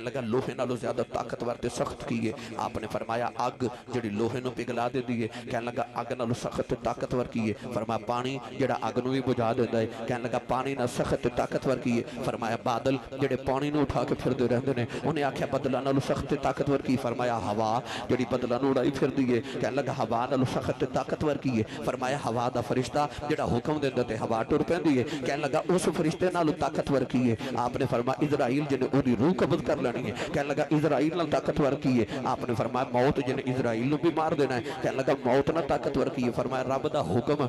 लगा, लोहे ज़्यादा ताकतवर सख्त की है आपने फरमाया अग जेड़ी लोहे नु पिघला देंदी है कहने लगा अग नालों सख्त ताकतवर की है फरमाया, पानी जेड़ा अग नु भी बुझा देंदा है कहने लगा, पानी ना सख्त ताकतवर की है फरमाया, बादल जेड़े पानी नु उठा के फिरदे रहंदे ने उन्हें आख्या बदला नालों सख्त ताकतवर की फरमाया, हवा जी बदला नु उड़ाई फिरदी है कहने लगा, हवा नालों सख्त ताकतवर की है फरमाया, हवा का फरिश्ता जेड़ा हुक्म देंदा ते हवा टुर पैंदी है कहने लगा, उस फरिश्ते ताकतवर की है आपने फरमाया, इजराइल जिन्हें ओदी रूह कब्ज कर लेनी है कहने लगा, इजराइल नाल ताकतवर की है आपने फरमाया, मौत जिन्हें इजराइल नु भी मार देना है कहने लगा, मौत ना ताकतवर की है फरमाया, रब का हुक्म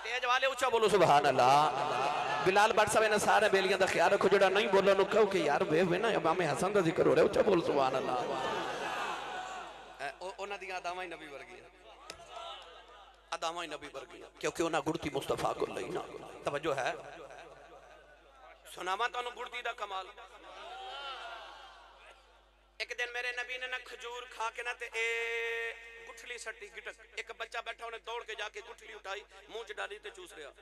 स्टेज वाले ऊँचा बोलो सुभान बिलाल भट्ट साहब ने सारे बेलियाँ का ख्याल रखो जो नहीं बोलो कहो कि यार वे वे ना इमाम हसन का ज़िक्र हो रहा ऊँचा बोल सुभान अल्लाह ही नबी वर्गी अदावां ही नबी वर्गी क्योंकि उन्हें गुड़ती मुस्तफ़ा को लई ना। तवज्जो है। सुनावा तुम गुड़ती का कमाल। एक दिन मेरे नबी ने ना खजूर खा के ना ते ए गुठली सटी गिटक। एक बच्चा बैठा, उन्हें दौड़ के जाके गुठली उठाई, मुँह च डाली ते चूस रहा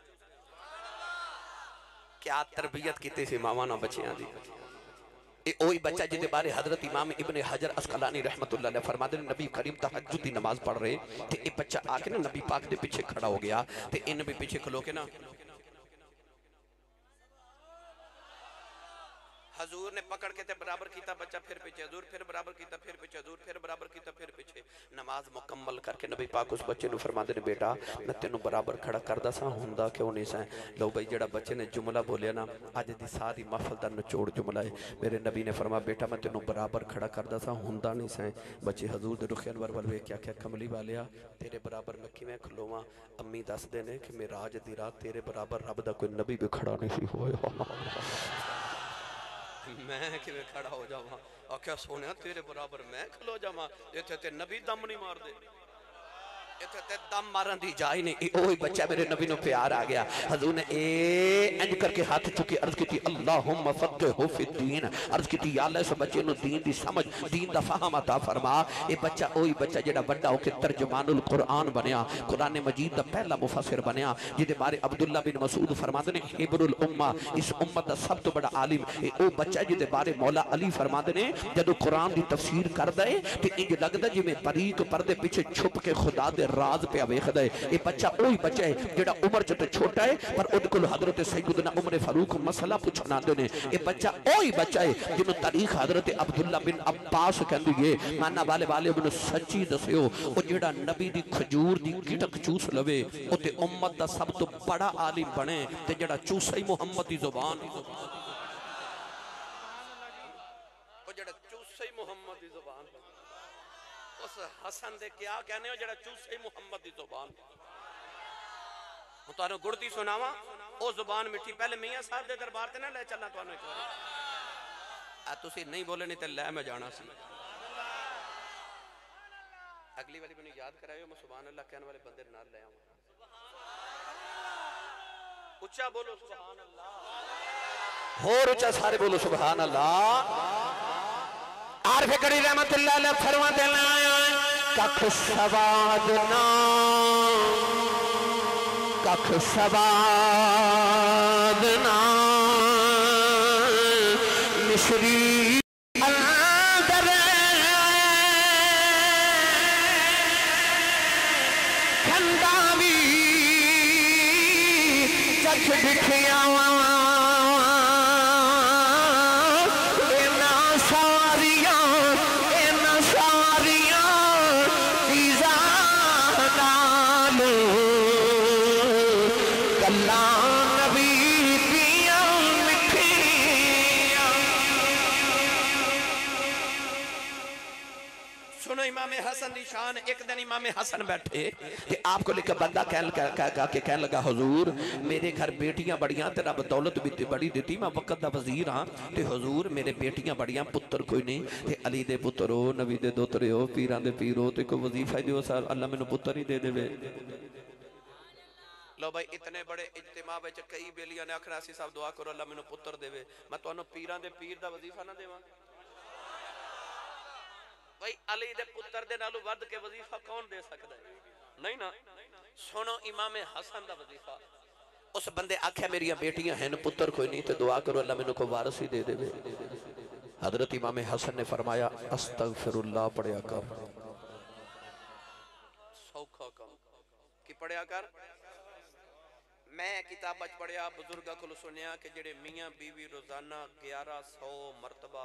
क्या तरबियत की से मामा ना बचिया दी बच्चा जिसके बारे हज़रत इमाम इबन हजर असकलानी रहमत ने फरमा दिन नबी करीम तहजुद की नमाज़ पढ़ रहे थे बच्चा आके ना नबी पाक के पीछे खड़ा हो गया तो इन भी पीछे खलो के ना हजूर ने पकड़ के बराबर किया बच्चा फिर पीछे, हजूर फिर बराबर किया फिर पीछे, हजूर फिर बराबर किया फिर पीछे। नमाज़ मुकम्मल करके नबी पाक उस बच्चे फरमा दे बेटा, मैं तेन बराबर खड़ा कर सा हों क्यों नहीं सै? लो बी जो बच्चे ने जुमला बोलिया ना अज की सारी महफल का नचोड़ जुमला है मेरे नबी ने फरमा बेटा, मैं तेन बराबर खड़ा कर सा हों नहीं सै। बच्चे हजूर के रुखे अनवर वाल वेख आख्या कमली वाले तेरे बराबर मैं किमें खलोव? अम्मी दसते हैं कि अज की रात तेरे बराबर रब का कोई नबी भी खड़ा नहीं हुआ मैं कि खड़ा हो जावा? आख्या सोने तेरे बराबर मैं खलो जावा। इतने नबी दम नहीं मारते दम मारन की जा ही नहीं बच्चा, मेरे नबी नो आ गया। हजू ने ए इंज करके हाथ अर्ज़ की अर्ज़ की बच्चे दीन समझ, दीन फरमा। बच्चा बच्चा बनया, कुरान मजीद पहला मुफसर बनया बारे अब्दुल्ला बिन मसूद फरमाते ने उम्मा, इस उम्मत सब तो बड़ा आलिम। बच्चा बारे मौला अली फरमाते ने कुरान की तफसीर कर है ते इंज परीक छुप के खुदा दे राज पिया वेखद है। ये बच्चा उ बच्चा है जो उम्र चो छोटा है, पर उनके को हज़रत सैयदना उमर फारूक मसला पुछन आते हैं ये बच्चा उ बच्चा है जिन्होंने तारीख हज़रत अब्दुल्ला बिन अब्बास कहती है। माना वाले वाले मैं सची दस्यो वो जोड़ा नबी की खजूर की गिटक चूस लवे उम्मत का सब तो बड़ा आलिम बने तो जरा चूसा ही मुहम्मद की ज़ुबान। उस हसन दे क्या कहने हो जरा चूसे मुहम्मद की ज़ुबान? तो गुड़ती सुनावा। ज़ुबान मिठी पहले मिया साहब के दरबार से ना ले चलना तो नहीं बोले नहीं तो लै मैं जाना सी। अगली बारी मैं याद कराओ मैं सुबह अल्लाह कहने वाले बंदे ना ले आऊँगा उच्चा बोलो सुबह अल्लाह होर उच्चा सारे बोलो सुबह अल्लाह आरफ कड़ी रहमत फरमा देना कख सवाद ना कख सवाद एक दिन इमाम हसन बैठे, कि आपको लेकर बंदा कह कह के कह लगा, हजूर, मेरे घर बेटियाँ बड़ियाँ हाँ। ते रब भी बड़ी दी मैं वक्त का वज़ीर हाँ। तो हजूर, मेरे बेटियाँ बड़ियाँ पुत्र कोई नहीं। ते अली दे पुत्र हो, नबी दे दोतरे हो, पीर दे पीर हो तो कोई वजीफा दियो सर, अल्लाह मैनू पुत्र ही दे देवे। लो भाई, इतने बड़े इज्तिमा कई बेलिया ने आखना साहब दुआ करो, अल्लाह मैनू पुत्र दे मैं तुम्हें पीर दे पीर का वजीफा ना देव। भाई अली दे पुत्र दे नालों वध के वजीफा कौन दे सकदा है? नहीं ना। सुनो इमाम हसन दा वजीफा। उस बंदे आख्या मेरिया बेटियाँ हैं पुत्र कोई नहीं तो दुआ करो अल्लाह मैनू को वारस ही दे दे हज़रत इमाम हसन ने फरमाया अस्तगफिरुल्लाह पढ़या कर। सौखा कर कि पढ़या कर? मैं किताब पढ़िया बुज़ुर्ग को सुनिया कि जेडे मियाँ बीवी रोज़ाना ग्यारह सौ मरतबा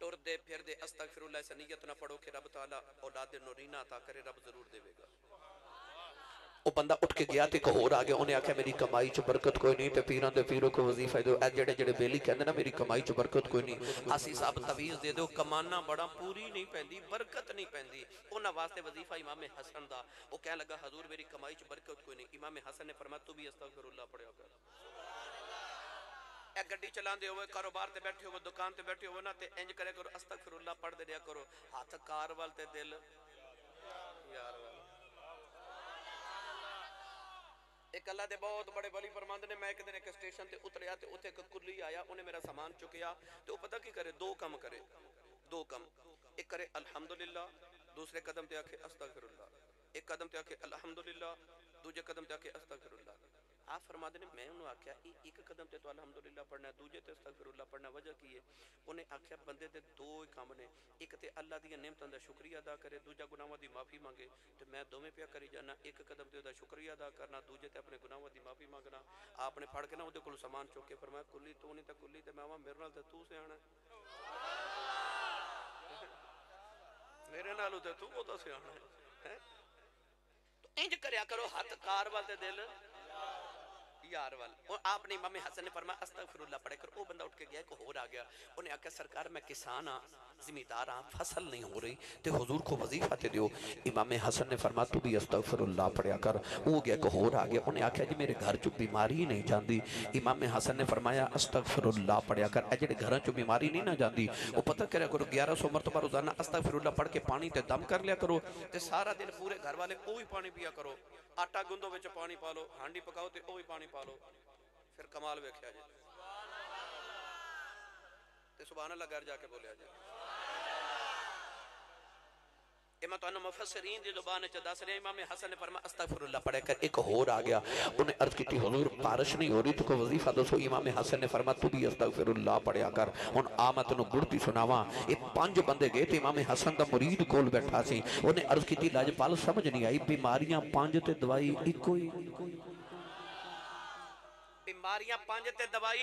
टुरदे फिरदे अस्तक फिर नीयत ना पढ़ो कि रब तला औलाद नोरीना अता करे, रब ज़रूर देगा उठ के गया तो एक होर आ गया, उन्हें आख्या, मेरी कमाई च बरकत कोई नहीं तो के पीरों को वजीफा दो बेली कहते ना, मेरी कमाई च बरकत कोई नहीं। असी सब तवीज दे दो, कमाना बड़ा पूरी नहीं पैंती बरकत नहीं पैंती उन्होंने वास्ते वजीफा हसन का वह कह लगा, हजूर, मेरी कमाई च बरकत कोई नहीं। हसन ने फरमा तू भी अस्तक फिर पढ़िया ਇਹ ਗੱਡੀ ਚਲਾਉਂਦੇ ਹੋਵੇ ਕਾਰੋਬਾਰ ਤੇ ਬੈਠੇ ਹੋਵੇ ਦੁਕਾਨ ਤੇ ਬੈਠੇ ਹੋਵੇ ਨਾ ਤੇ ਇੰਜ ਕਰਿਆ ਕਰੋ ਅਸਤਗਫਿਰullah ਪੜਦੇ ਰਿਹਾ ਕਰੋ ਹੱਥ ਕਾਰ ਵੱਲ ਤੇ ਦਿਲ ਯਾਰ ਵੱਲ ਇੱਕ ਅੱਲਾ ਦੇ ਬਹੁਤ ਬੜੇ ਬਲੀ ਫਰਮਾਂਦ ਨੇ ਮੈਂ ਇੱਕ ਦਿਨ ਇੱਕ ਸਟੇਸ਼ਨ ਤੇ ਉਤਰਿਆ ਤੇ ਉੱਥੇ ਇੱਕ ਕੁੱਲੀ ਆਇਆ ਉਹਨੇ ਮੇਰਾ ਸਾਮਾਨ ਚੁੱਕਿਆ ਤੇ ਉਹ ਪਤਾ ਕੀ ਕਰੇ ਦੋ ਕੰਮ ਕਰੇ ਦੋ ਕੰਮ ਇੱਕ ਕਰੇ ਅਲਹਮਦੁਲਿਲਾ ਦੂਸਰੇ ਕਦਮ ਤੇ ਆਖੇ ਅਸਤਗਫਿਰullah ਇੱਕ ਕਦਮ ਤੇ ਆਖੇ ਅਲਹਮਦੁਲਿਲਾ ਦੂਜੇ ਕਦਮ ਤੇ ਆਖੇ ਅਸਤਗਫਿਰullah आप फरमाते ने मैं उन्होंने आख्या एक कदम से तो अलहमदुल्ला पढ़ना दूजे तो अस्तगफिरुल्ला पढ़ना वजह की है? उन्हें आख्या, बंदे दे दो ही ने, एक तो अल्लाह दिया का शुक्रिया अदा करे, दूजा गुनाहों की माफ़ी मांगे तो मैं दोवें पिया करी जाना, एक कदम से शुक्रिया अदा करना, दूजे तो अपने गुनाहों की माफ़ी मांगना, आपने फड़ के ना वो को समान चुके फरमाया कुली तू नहीं तो कुली तो मैं आवा, मेरे नाल तू सियाना मेरे नालों तो तू बहुत सियाना है इंज करो हथ कार वाल दिल। यार वाल। और आपने मामे हसन ने फरमाया, अस्तगफिरुल्लाह पढ़े कर वो बंदा उठ के गया एक और आ गया। उन्हें आख्या, सरकार, मैं किसान हाँ। जिम्मेदार हाँ फ़सल नहीं हो रही तो हजूर को वजीफा दे दो इमाम हसन ने फरमा तू भी अस्तफर उल्ला पढ़िया कर। वह गया एक होर आ गया उन्हें आख्या, जी, मेरे घर चु बीमारी ही नहीं जाती इमाम हसन ने फरमाया अस्तफर उल्ला पढ़िया कर। यह अजे घर चु बीमारी नहीं ना जाती वो पता करे करो, ग्यारह सौ उम्र मरतबा रोज़ाना अस्तफरल्ला पढ़ के पानी तो दम कर लिया करो तो सारा दिन पूरे घर वाले वो भी पानी पिया करो। आटा गुंदो बच्चे पानी पा लो, हांडी पकाओ तो वह भी पानी पा लो। फिर कमाल वेख्या जी। सुबह अल्लाह घर जाके बोलिया जी। ਇਹ ਮੈਂ ਤੁਹਾਨੂੰ ਮੁਫਸਰੀਨ ਦੀ ਜ਼ੁਬਾਨ ਚ ਦੱਸ ਰਿਹਾ ਇਮਾਮ ਹਸਨ ਨੇ ਫਰਮਾਇਆ ਅਸਤਗਫਰੁੱਲਾ ਪੜ੍ਹ ਕੇ ਇੱਕ ਹੋਰ ਆ ਗਿਆ ਉਹਨੇ ਅਰਜ਼ ਕੀਤੀ ਹਜ਼ੂਰ ਬਾਰਿਸ਼ ਨਹੀਂ ਹੋ ਰਹੀ ਤੇ ਕੋ ਵਜ਼ੀਫਾ ਦੱਸੋ ਇਮਾਮ ਹਸਨ ਨੇ ਫਰਮਾਇਆ ਤੂੰ ਵੀ ਅਸਤਗਫਰੁੱਲਾ ਪੜਿਆ ਕਰ ਹੁਣ ਆ ਮੈਂ ਤੈਨੂੰ ਗੁਰਤੀ ਸੁਣਾਵਾਂ ਇਹ ਪੰਜ ਬੰਦੇ ਗਏ ਤੇ ਇਮਾਮ ਹਸਨ ਦਾ murid ਕੋਲ ਬੈਠਾ ਸੀ ਉਹਨੇ ਅਰਜ਼ ਕੀਤੀ ਲਾਜਪਾਲ ਸਮਝ ਨਹੀਂ ਆਈ ਬਿਮਾਰੀਆਂ ਪੰਜ ਤੇ ਦਵਾਈ ਇੱਕੋ ਹੀ ਬਿਮਾਰੀਆਂ ਪੰਜ ਤੇ ਦਵਾਈ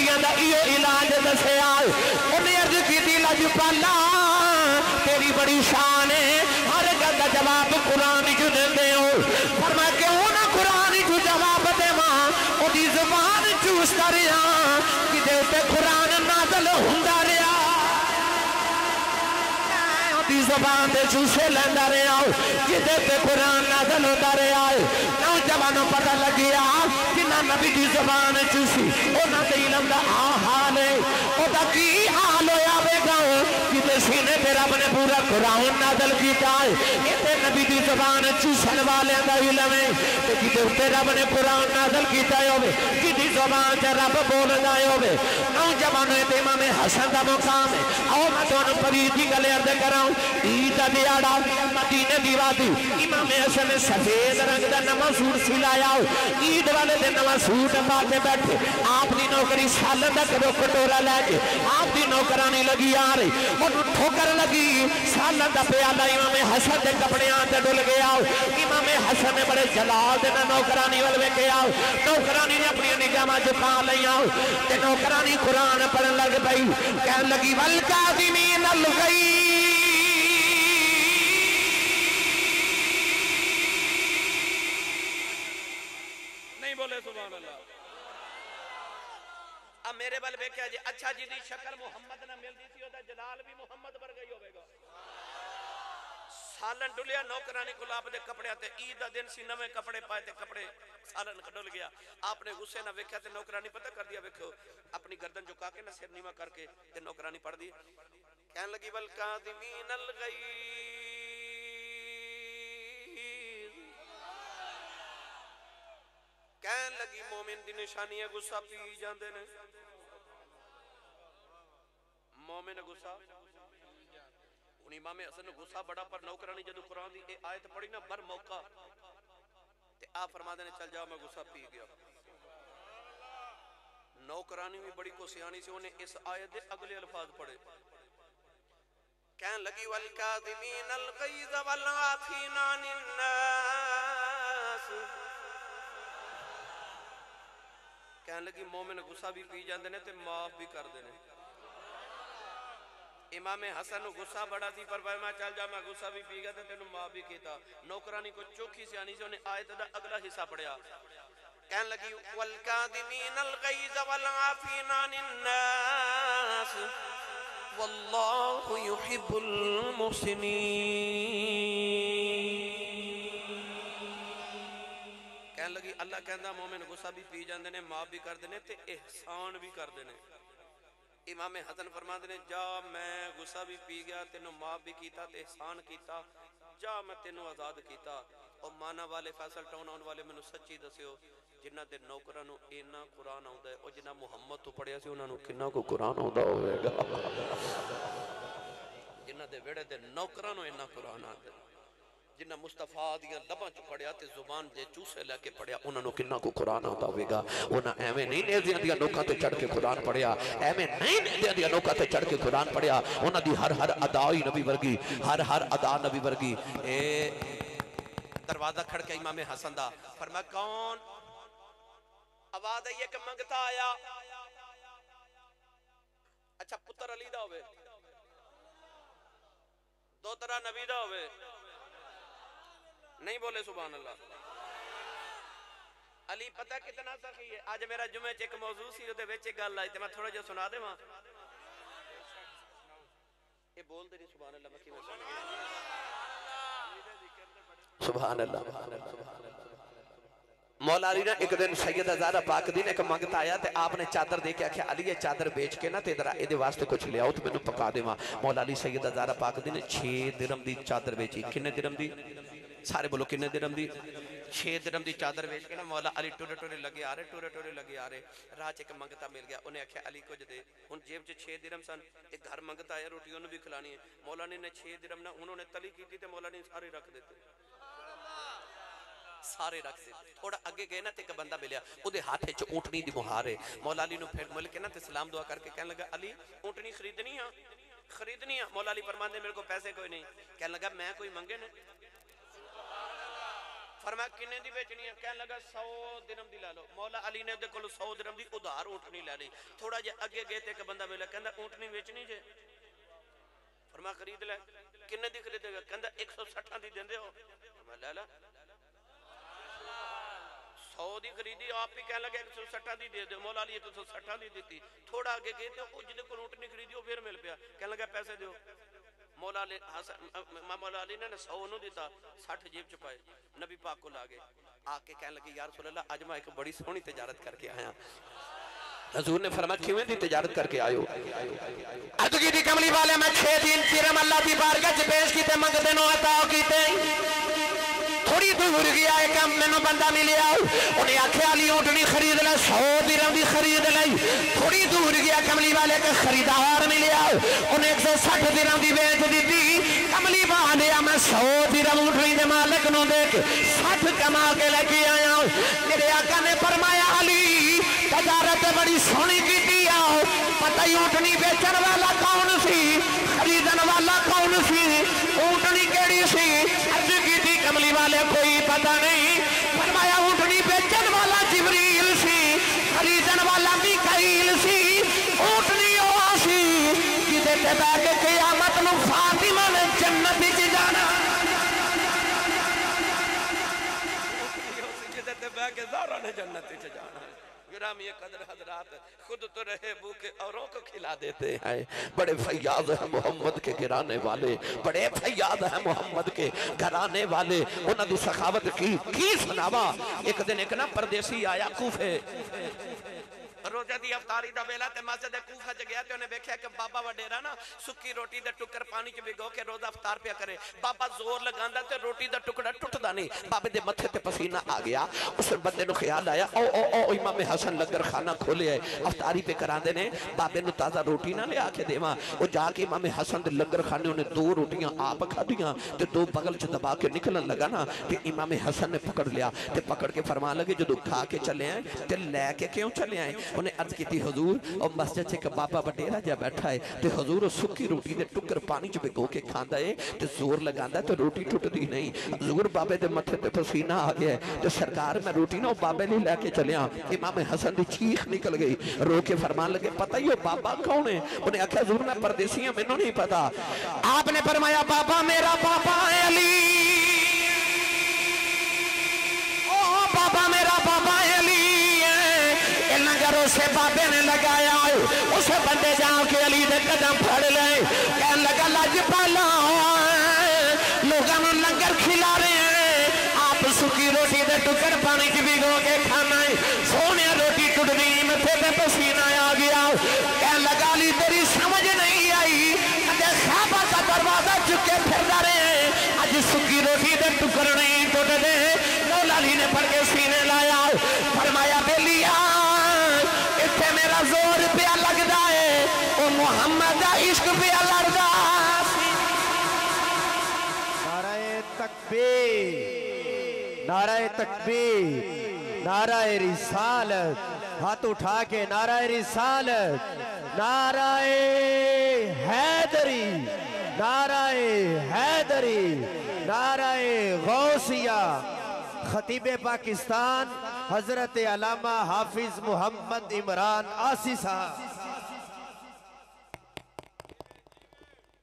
पंज का इो इलाज दसया उन्हें अर्ज़ की लजपाला तेरी बड़ी शान है हर गल का जवाब कुरान चु देते हो पर मैं क्यों ना कुरान चु जवाब देव ज़ुबान चूसता रहा कि ते कुरान नाजल हुंदा दी जबान दे चूसे लेंदा रहा जिदे ते कुरान नाज़िल होता रहा है। नौजवानों पता लग गया कि ना नबी दी जबान चूसी दे इलम दा आ हाल है। ओदा की हाल होया वेगा जिदे सीने ते रब ने पूरा कुरान नाज़िल कीता है। इते नबी दी जबान चूसन वाले दा इलम है। ते जिदे उत्ते रब ने कुरान नाज़िल कीता होवे, जिदी जबान ते रब बोलदा होवे। नौजवानों ते इमाम हसन दा मुकाम है। आओ मैं तुहानू फरीद की गल अर्ज़ कराऊं। का का दिन पा के ठोकर लगी। साल का प्याला इमाम हसन के कपड़े से डुल गया। इमाम हसन ने बड़े जलाल दे नौकरानी वाल वेखे आओ नौकरानी ने अपनी निगाह झुका लिया ते नौकरानी कुरान पढ़न लग पई। कह लगी, वल अल गई। मेरे बल वेख्या जी। अच्छा जी दी शक्ल मुहम्मद ना सी ओदा जलाल भी मुहम्मद वर्गा ही होवेगा। सालन डुलिया नौकरानी गुलाब दे कपड़े ईद दा दिन सी नवे कपड़े पाए ते कपड़े सालन डुल गया। आपने गुस्से ना वेख्या ते नौकरानी पता कर दिया वेखो अपनी गर्दन झुका के ना सिर नीवा करके ते नौकरानी पढ़ दी। कहने लगी, बल कादिमीन अल कहन लगी, मोमिन दी निशानी है गुस्सा पी जाते ने। मोमिन गुस्सा। हुन इमाम हसन ने गुस्सा बड़ा, पर नौकरानी जदों कुरान ए आयत पढ़ी ना, बर मौका। ते आ फरमादे ने चल जाओ, मैं गुस्सा पी गया। नौकरानी भी बड़ी को सियानी से, उन्हें इस आयत दे अगले अल्फाज पढ़े। कहन लगी, वल कादिमीन अल गैज़ वल आफीना अनिन नास कहने लगी मोमिन गुस्सा भी पी जाते ने, ते माफ़ भी करते ने इमाम हसन गुस्सा बड़ा सी, पर मैं चल जा, मैं गुस्सा भी पी गया तेनु माफ़ भी कीता। नौकरानी को चौखी सियानी से, उन्हें आयत दा अगला हिस्सा पढ़िया कहने लगी, वल कादिमीन अल गैज़ वल आफीना अनिन वल्लाहु युहिब्बुल मुहसिनीन। कहन लगी, अल्लाह कहंदा, मोमिन गुस्सा भी पी जाते ने, माफ़ भी करते ते एहसान भी करते ने। इमाम हसन फरमाते ने, जा, मैं गुस्सा भी पी गया, तेनों माफ़ भी ते एहसान कीता। जा, मैं तेनों आज़ाद कीता। और माना वाले, फैसल टाउन आने वाले मैनू सच्ची दसियो, जिन्हां दे नौकरां नु इन्ना कुरान आउंदा है जिन्ना मुहम्मद तो पढ़िया सी, उन्हां किन्ना को कुरान आउंदा होवेगा जिन्हां वेड़े दे नौकरां नु इन्ना कुरान आंदा है जिन्ना मुस्तफ़ा दियाँ लबां च पढ़िया ते ज़ुबान जे चूसे लैके पढ़िया उन्हां नु किन्ना को कुरान आंदा होवेगा। उन्हां एवें नहीं नेज़ियाँ नोकां ते चढ़ के कुरान पढ़िया एवें नहीं नेज़ियाँ नोकां ते चढ़ के कुरान पढ़िया उन्हां दी हर हर अदा ही नबी वर्गी, हर हर अदा नबी वर्गी। ए, दरवाज़ा खड़का इमाम हसन दा फरमा कौन? आवाज़ आई है कि मंगता आया। अच्छा पुत्र अली दा होवे। दो तरह नबी दा होवे। नहीं बोले सुबह अल्लाह अली, पता कितना सखी है? अज मेरा जुमे च एक मौजूद सी ओदे विच गल आई, ते मैं थोड़ा जिहा सुना देवां। ए बोल दे सुभान अल्लाह मैं सुभान अल्लाह सुभान अल्लाह ने एक दिन सैयद हजारा पाक दी ने आया आपने चादर दे के अली, ये चादर बेच के ना कुछ लियाओ पका देव। पाक छे की चादर बेची। किन्ने दिरम की सारे बोलो, किन्ने दिरम दी छे दिरम की चादर वेच के ना, मौला अली टुरे टुरे लगे आ रहे, टुरे टुरे लगे आ रहे। राह एक मंगता मिल गया, उन्हें आख्या, अली, कुछ दे। हूँ जेब च छे दिरम सन, एक घर मंगता आया, रोटी उन्होंने भी खिलानी है। मौला ने छे दिरम ना, उन्होंने तली की तो मौला ने सारे रख देते। सारे रख दिते। थोड़ा अगे गए ना एक बंदा मिले वो हाथ च ऊंटनी की मुहार है। मौला अली फिर मिल के ना सलाम दुआ करके कह लगा, अली, ऊटनी खरीदनी हाँ खरीदनी हाँ मौला अली परमाने मेरे को पैसे कोई नहीं। कह लगा, मैं कोई मंगे ना? ਕੋਈ ਮੰਗੇ ਨੇ ਫਰਮਾਇਆ, ਕਿੰਨੇ ਦੀ ਵੇਚਣੀ 100 ਦਿਰਹਮ ਦੀ ਲੈ ਲਓ। ਮੌਲਾ ਅਲੀ ਨੇ ਕੋਲ 100 ਦਿਰਹਮ ਦੀ ਉਧਾਰ ਊਂਟਣੀ ਲੈ ਲਈ। ਥੋੜਾ ਜਿਹਾ ਅੱਗੇ ਗਏ ਤੇ ਇੱਕ ਬੰਦਾ ਮਿਲਿਆ ਕਹਿੰਦਾ ਊਂਟਣੀ ਵੇਚਣੀ ਜੇ। ਫਰਮਾ ਖਰੀਦ ਲੈ। ਕਿੰਨੇ ਦੀ ਖਰੀਦੇਗਾ ਕਹਿੰਦਾ 160 ਦੀ ਦਿੰਦੇ ਹੋ। ਮੈਂ ਲੈ ਲੈ। 100 ਦੀ ਖਰੀਦੀ, ਆਪ ਹੀ ਕਹਿਣ ਲੱਗਾ 160 ਦੀ ਦੇ ਦਿਓ। ਮੌਲਾ ਅਲੀ 160 ਦੀ ਦਿੱਤੀ। ਥੋੜਾ ਅੱਗੇ ਗਏ ਤੇ ਉਹ ਜਿਹਦੇ ਕੋਲ ਊਟਣੀ ਖਰੀਦੀ, ਉਹ ਫਿਰ ਮਿਲ ਪਿਆ। ਕਹਿਣ ਲੱਗਾ, ਪੈਸੇ ਦਿਓ। ਮੌਲਾ ਅਲੀ ਹਸਨ ਮੌਲਾ ਅਲੀ ਨੇ 100 ਨੂੰ ਦਿੱਤਾ 60 ਜੇਬ ਚ ਪਾਏ ਨਬੀ ਪਾਕ ਕੋਲ ਆ ਗਏ ਆ ਕੇ ਕਹਿਣ ਲੱਗੇ ਯਾ ਰਸੂਲ ਅੱਲਾਹ ਅੱਜ ਮੈਂ ਇੱਕ ਬੜੀ ਸੋਹਣੀ ਤਜਾਰਤ ਕਰਕੇ ਆਇਆ हजूर ने फरमाया, किवें दी तजारत करके आयो? अदगी कमली वाले, मैं दिन अल्लाह च पेश नो थोड़ी दूर गया, एक मैनू बंदा मिलिया। उन्हें आख्या ऊँटनी खरीद सौ दिरम दी खरीद ली। थोड़ी दूर गया, कमली वाले के खरीदार मिलिया। उन्हें एक सौ सठ दिरम की बेच दी कमली वाले मैं सौ दिरम ऊँटनी दे मालिक नु देख। सठ कमा के लेके आया मेरे आका ने फरमाया, अली, तजारत बड़ी सोहनी की पता ही ऊँटनी बेचन वाला कौन सी? खरीदन वाला कौन सी? ऊँटनी केड़ी सी? अर्ज़ की थी कमली वाले, कोई पता नहीं। फरमाया वाला जिबरील सी, खरीदन वाला भी सी। ऊँटनी ओ सी ते बैठ के नु के जारा ने जन्नत जाना तो खिला देते हैं। बड़े मोहम्मद के गिराने वाले, बड़े मोहम्मद के घराने वाले। उन्होंने सखावत की सुनावा? एक दिन एक ना परदेसी आया, कूफे। ਰੋਜ਼ੇ ਦੀ ਅਫਤਾਰੀ ਦਾ ਵੇਲਾ ਤੇ ਮਸਜਿਦ ਕੂਫਾ ਚ ਗਿਆ ਤੇ ਉਹਨੇ ਵੇਖਿਆ ਕਿ ਬਾਬਾ ਵਡੇਰਾ ਨਾ ਸੁੱਕੀ ਰੋਟੀ ਦੇ ਟੁੱਕਰ ਪਾਣੀ ਚ ਭਿਗੋ ਕੇ ਰੋਜ਼ਾ ਅਫਤਾਰ ਪਿਆ ਕਰੇ ਬਾਬਾ ਜ਼ੋਰ ਲਗਾਉਂਦਾ ਤੇ ਰੋਟੀ ਦਾ ਟੁਕੜਾ ਟੁੱਟਦਾ ਨਹੀਂ ਬਾਬੇ ਦੇ ਮੱਥੇ ਤੇ ਪਸੀਨਾ ਆ ਗਿਆ ਉਸ ਬੰਦੇ ਨੂੰ ਖਿਆਲ ਆਇਆ ਓ ਓ ਓ ਇਮਾਮ ਹਸਨ ਲੰਗਰ ਖਾਨਾ ਖੋਲਿਆ ਅਫਤਾਰੀ ਪੇ ਕਰਾਉਂਦੇ ਨੇ ਬਾਬੇ ਨੂੰ ਤਾਜ਼ਾ ਰੋਟੀ ਨਾ ਲਿਆ ਕੇ ਦੇਵਾਂ ਉਹ ਜਾ ਕੇ ਇਮਾਮ ਹਸਨ ਦੇ ਲੰਗਰ ਖਾਨੇ ਉਹਨੇ ਦੋ ਰੋਟੀਆਂ ਆਪ ਖਾਧੀਆਂ ਤੇ ਦੋ ਬਗਲ ਚ ਦਬਾ ਕੇ ਨਿਕਲਣ ਲੱਗਾ ਨਾ ਤੇ ਇਮਾਮ ਹਸਨ ਨੇ ਪਕੜ ਲਿਆ ਤੇ ਪਕੜ ਕੇ ਫਰਮਾਨ ਲੱਗੇ ਜਦੋਂ ਖਾ ਕੇ ਚੱਲੇ ਆਏ ਤੇ ਲੈ ਕੇ ਕਿਉਂ ਚੱਲੇ उन्हें अर्ज़ की हजूर, और मस्जिद से एक बाबा बटेरा जहा बैठा है तो हजूर और सुखी रोटी के टुकर पानी च भिगो के खाता है तो ज़ोर लगा तो रोटी टुटती नहीं। हजूर बाबे के मथे तो पसीना आ गया तो सरकार मैं रोटी ना बाबे नहीं लैके चलिया, कि मामे हसन की चीख निकल गई। रो के फरमान लगे, पता ही वो बाबा कौन है? उन्हें आख्या, हजूर, मैं परदेसी हूँ, मैनू नहीं पता। आपने फरमाया, बाबा मेरा बाबा अली। लंगर उसे बाबे ने लगाया। उसे बंदे जाके अली ने कदम फड़ ले। कह लगा लज पाला लोगों लंगर खिला रहे आप रोटी दे पानी भिगो के खाना है। सोने रोटी मथे पसीना आ गया। कह लगा ली तेरी समझ नहीं आई। का दरवाज़ा चुके फिर रहे अज सुखी रोटी दे टुकर नहीं टुटते मौलाली ने के सीने लाया। फरमाया इश्क पिया लगता नाराय तकबीर नाराय तकबीर, नाराय रिसालत। हाथ उठा के नाराय रिसालत। नाराय हैदरी नाराय हैदरी, नाराय गौसिया। खतीब पाकिस्तान, हज़रत अलामा हाफिज मोहम्मद इमरान आसी साहब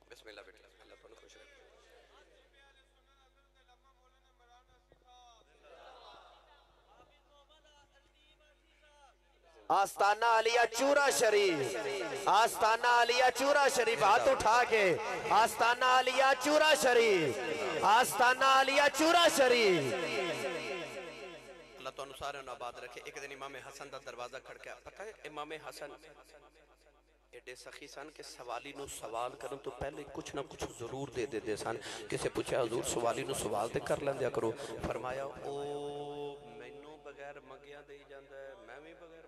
बिस्मिल्लाह बेटा अल्लाह तुम खुश रखे आस्ताना अलिया चूरा शरीफ। आस्ताना अलिया चूरा शरीफ, हाथ उठा के। आस्ताना अलिया चूरा शरीफ। आस्ताना अलिया चूरा शरीफ। अल्लाह तो सारे आबाद रखे। एक दिन इमाम हसन का दरवाज़ा खड़का। पता है, इमाम हसन तो कर करो। फरमाया बगैर दे मैं भी बगैर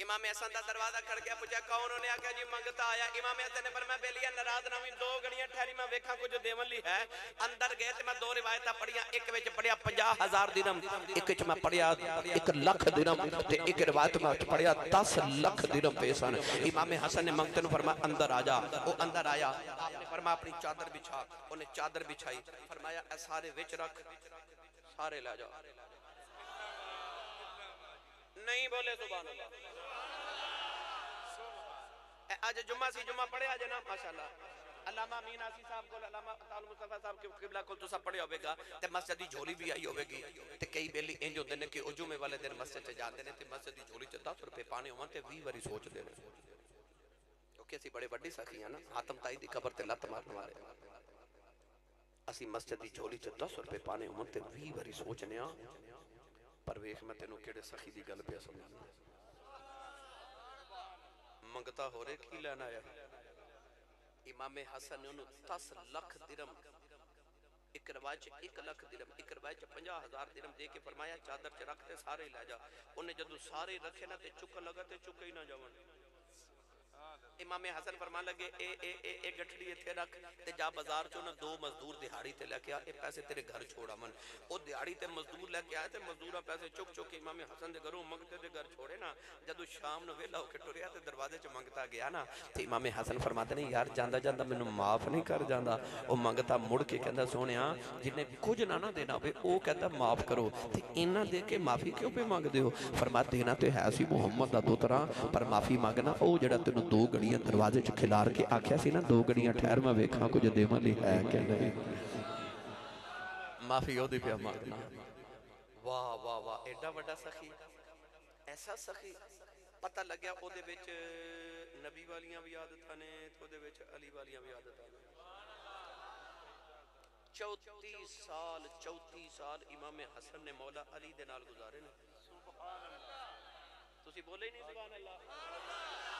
इमाम हसन का दरवाज़ा खड़ गया पूछा, कौन उन्हें आख्या जी मंगता आया? इमाम हसन ने फरमाया, बेलिया, नाराज़ ना हुई, दो घड़ियाँ ठहरी, मैं वेखा कुछ देवन ली है। अंदर गए ते मैं दो रिवायत पढ़िया, एक विच पढ़िया 50000 दिरहम एक विच मैं पढ़िया 1 लाख ते एक रिवायत में पढ़िया 10 लाख दिरहम पे सन। इमाम हसन ने मंगते नु फरमाया, अंदर आ जा वो अंदर आया। आपने फरमाया, अपनी चादर बिछा। उन्हें चादर बिछाई। फरमाया, ए सारे विच रख, सारे ले जाओ नहीं बोले, सुभान अल्लाह। आज जुम्मा सी जुम्मा पढ़े, आज ना, माशाल्लाह। अलामा मीन साहब को अलामा ताल मुस्तफ़ा साहब के किबला को तुसा पढ़े होवेगा, ते मस्जिद दी झोली भी आई होवेगी। ते कई बेली इंज होंदे ने कि उजुमे वाले दिन मस्जिद च जांदे ने, ते मस्जिद दी झोली च 10 रुपए पाने होवन ते 20 वारी सोचदे ने। क्योंकि असि बड़े बड़ी साखी हैं ना आतम ताई दी कब्र ते लत मारन वाले। असि मस्जिद दी झोली च 10 रुपए पाने होवन ते 20 वारी सोचने पर वेख मैं तेनू केड़े सखी दी गल पे समझाना ਮੰਗਤਾ ਹੋ ਰੇ ਕੀ ਲੈਣ ਆਇਆ ਇਮਾਮੇ ਹਸਨ ਨੇ ਉਹਨੂੰ 10 ਲੱਖ ਦਿਰਮ ਇੱਕ ਰਵਾਇਤ ਚ 1 ਲੱਖ ਦਿਰਮ ਇੱਕ ਰਵਾਇਤ ਚ 50000 ਦਿਰਮ ਦੇ ਕੇ ਫਰਮਾਇਆ ਚਾਦਰ ਚ ਰੱਖ ਤੇ ਸਾਰੇ ਲੈ ਜਾ ਉਹਨੇ ਜਦੋਂ ਸਾਰੇ ਰੱਖੇ ਨਾ ਤੇ ਚੁੱਕਣ ਲਗਾ ਤੇ ਚੁੱਕੇ ਹੀ इमाम हसन फरमा लगे, ए ए ए ए, गठड़ी इथे रख ते जा बाज़ार चो ना, दो मजदूर दिहाड़ी ते लेके आ, ए पैसे तेरे घर छोड़ा मन ओ दिहाड़ी ते मजदूर लेके आए ते मजदूरा पैसे चुक चुक के इमाम हसन दे घरों मंगते ते घर छोड़े ना। जदू शाम नु वेला होके टुरया ते दरवाजे च मंगता गया ना, ते इमाम हसन फरमाते ने, यार, जांदा जांदा, मेनू माफ़ नहीं कर जांदा। ओ मंगता मुड़ के कहंदा सोनिया जिने कुछ ना ना देना पे ओ कहता माफ़ करो। ते इना दे के माफ़ी क्यों पे मंगदे हो? फरमाते ना ते है सी मोहम्मद दा दोतरा पर माफ़ी मंगना, ओ जड़ा तेनू दो गणी ਗੜੀਆਂ ਦਰਵਾਜ਼ੇ 'ਚ ਖਿਲਾਰ ਕੇ ਆਖਿਆ ਸੀ ਨਾ, ਦੋ ਗੜੀਆਂ ਠਹਿਰ ਮੈਂ ਵੇਖਾਂ ਕੁਝ ਦੇਵਾਂ ਲਈ ਹੈ ਕਿ ਨਹੀਂ? ਮਾਫੀ ਉਹਦੀ ਪਿਆ ਮੰਗਣਾ ਵਾਹ ਵਾਹ ਵਾਹ ਐਡਾ ਵੱਡਾ ਸਖੀ। ਐਸਾ ਸਖੀ, ਪਤਾ ਲੱਗਿਆ ਉਹਦੇ ਵਿੱਚ ਨਬੀ ਵਾਲੀਆਂ ਵੀ ਆਦਤਾਂ ਨੇ ਤੇ ਉਹਦੇ ਵਿੱਚ ਅਲੀ ਵਾਲੀਆਂ ਵੀ ਆਦਤਾਂ ਨੇ। 34 ਸਾਲ 34 ਸਾਲ ਇਮਾਮ ਹਸਨ ਨੇ ਮੌਲਾ ਅਲੀ ਦੇ ਨਾਲ ਗੁਜ਼ਾਰੇ ਨੇ। ਤੁਸੀਂ ਬੋਲੇ ਹੀ ਨਹੀਂ, ਸੁਭਾਨ ਅੱਲਾਹ।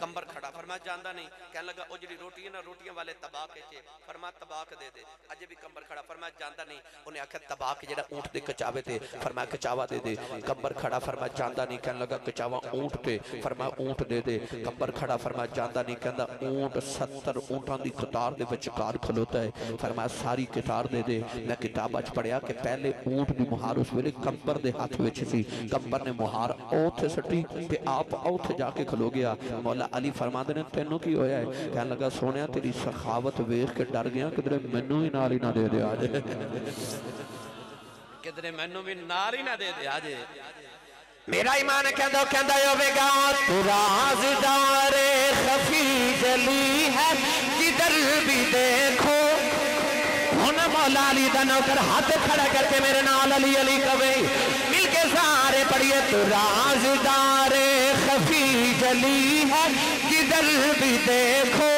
कंबर खड़ा। फरमाया जानदा नहीं। कहने लगा, ओ जड़ी रोटी है ना, रोटियाँ वाले तबाक चे फरमाया तबाक दे दे। अजे भी कंबर खड़ा। फरमाया जानदा नहीं। उन्हें आखिया, तबाक जेड़ा ऊँट दे कचावे ते। फरमाया कचावा दे दे। कंबर खड़ा। फरमाया जानदा नहीं। कहने लगा, कचावा ऊँट ते। फरमाया ऊँट दे दे। कंबर खड़ा। फरमाया जानदा नहीं। कहंदा ऊँट 70 ऊंटां दी कतार दे विचकार खलोता है। फरमाया सारी कतार दे दे। मैं किताबां च पढ़िया कि पहले ऊँट दी मुहार उस वे कंबर के हाथ विच सी। कंबर ने मुहार ते आप ओथे जाके खलो गया। मौला अली फरमाते ने तेनों की होया है? कहने लगा सोनिया तेरी सखावत वेख के डर गया किधरे मैनू ही नाल ही ना दे दे आज. किधरे मैनू भी नाल ही ना दे दे आज। मेरा ईमान कहंदा कहंदा होवेगा तू राजदार खफी जली है किधर भी देखो। हुन मौला अली दा नौकर हाथ खड़ा करके मेरे नाल अली अली कवे मिलके सारे पढ़िए तू राजदार खफी जली है, किधर भी देखो,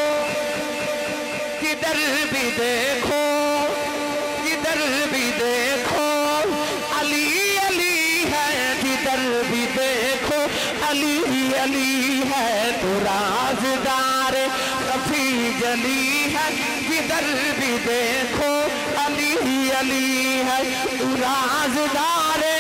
किधर भी देखो, किधर भी देखो, अली अली है, किधर भी देखो, अली अली है तो राजदार कफी जली है, किधर भी देखो, अली अली है, तू राजदार।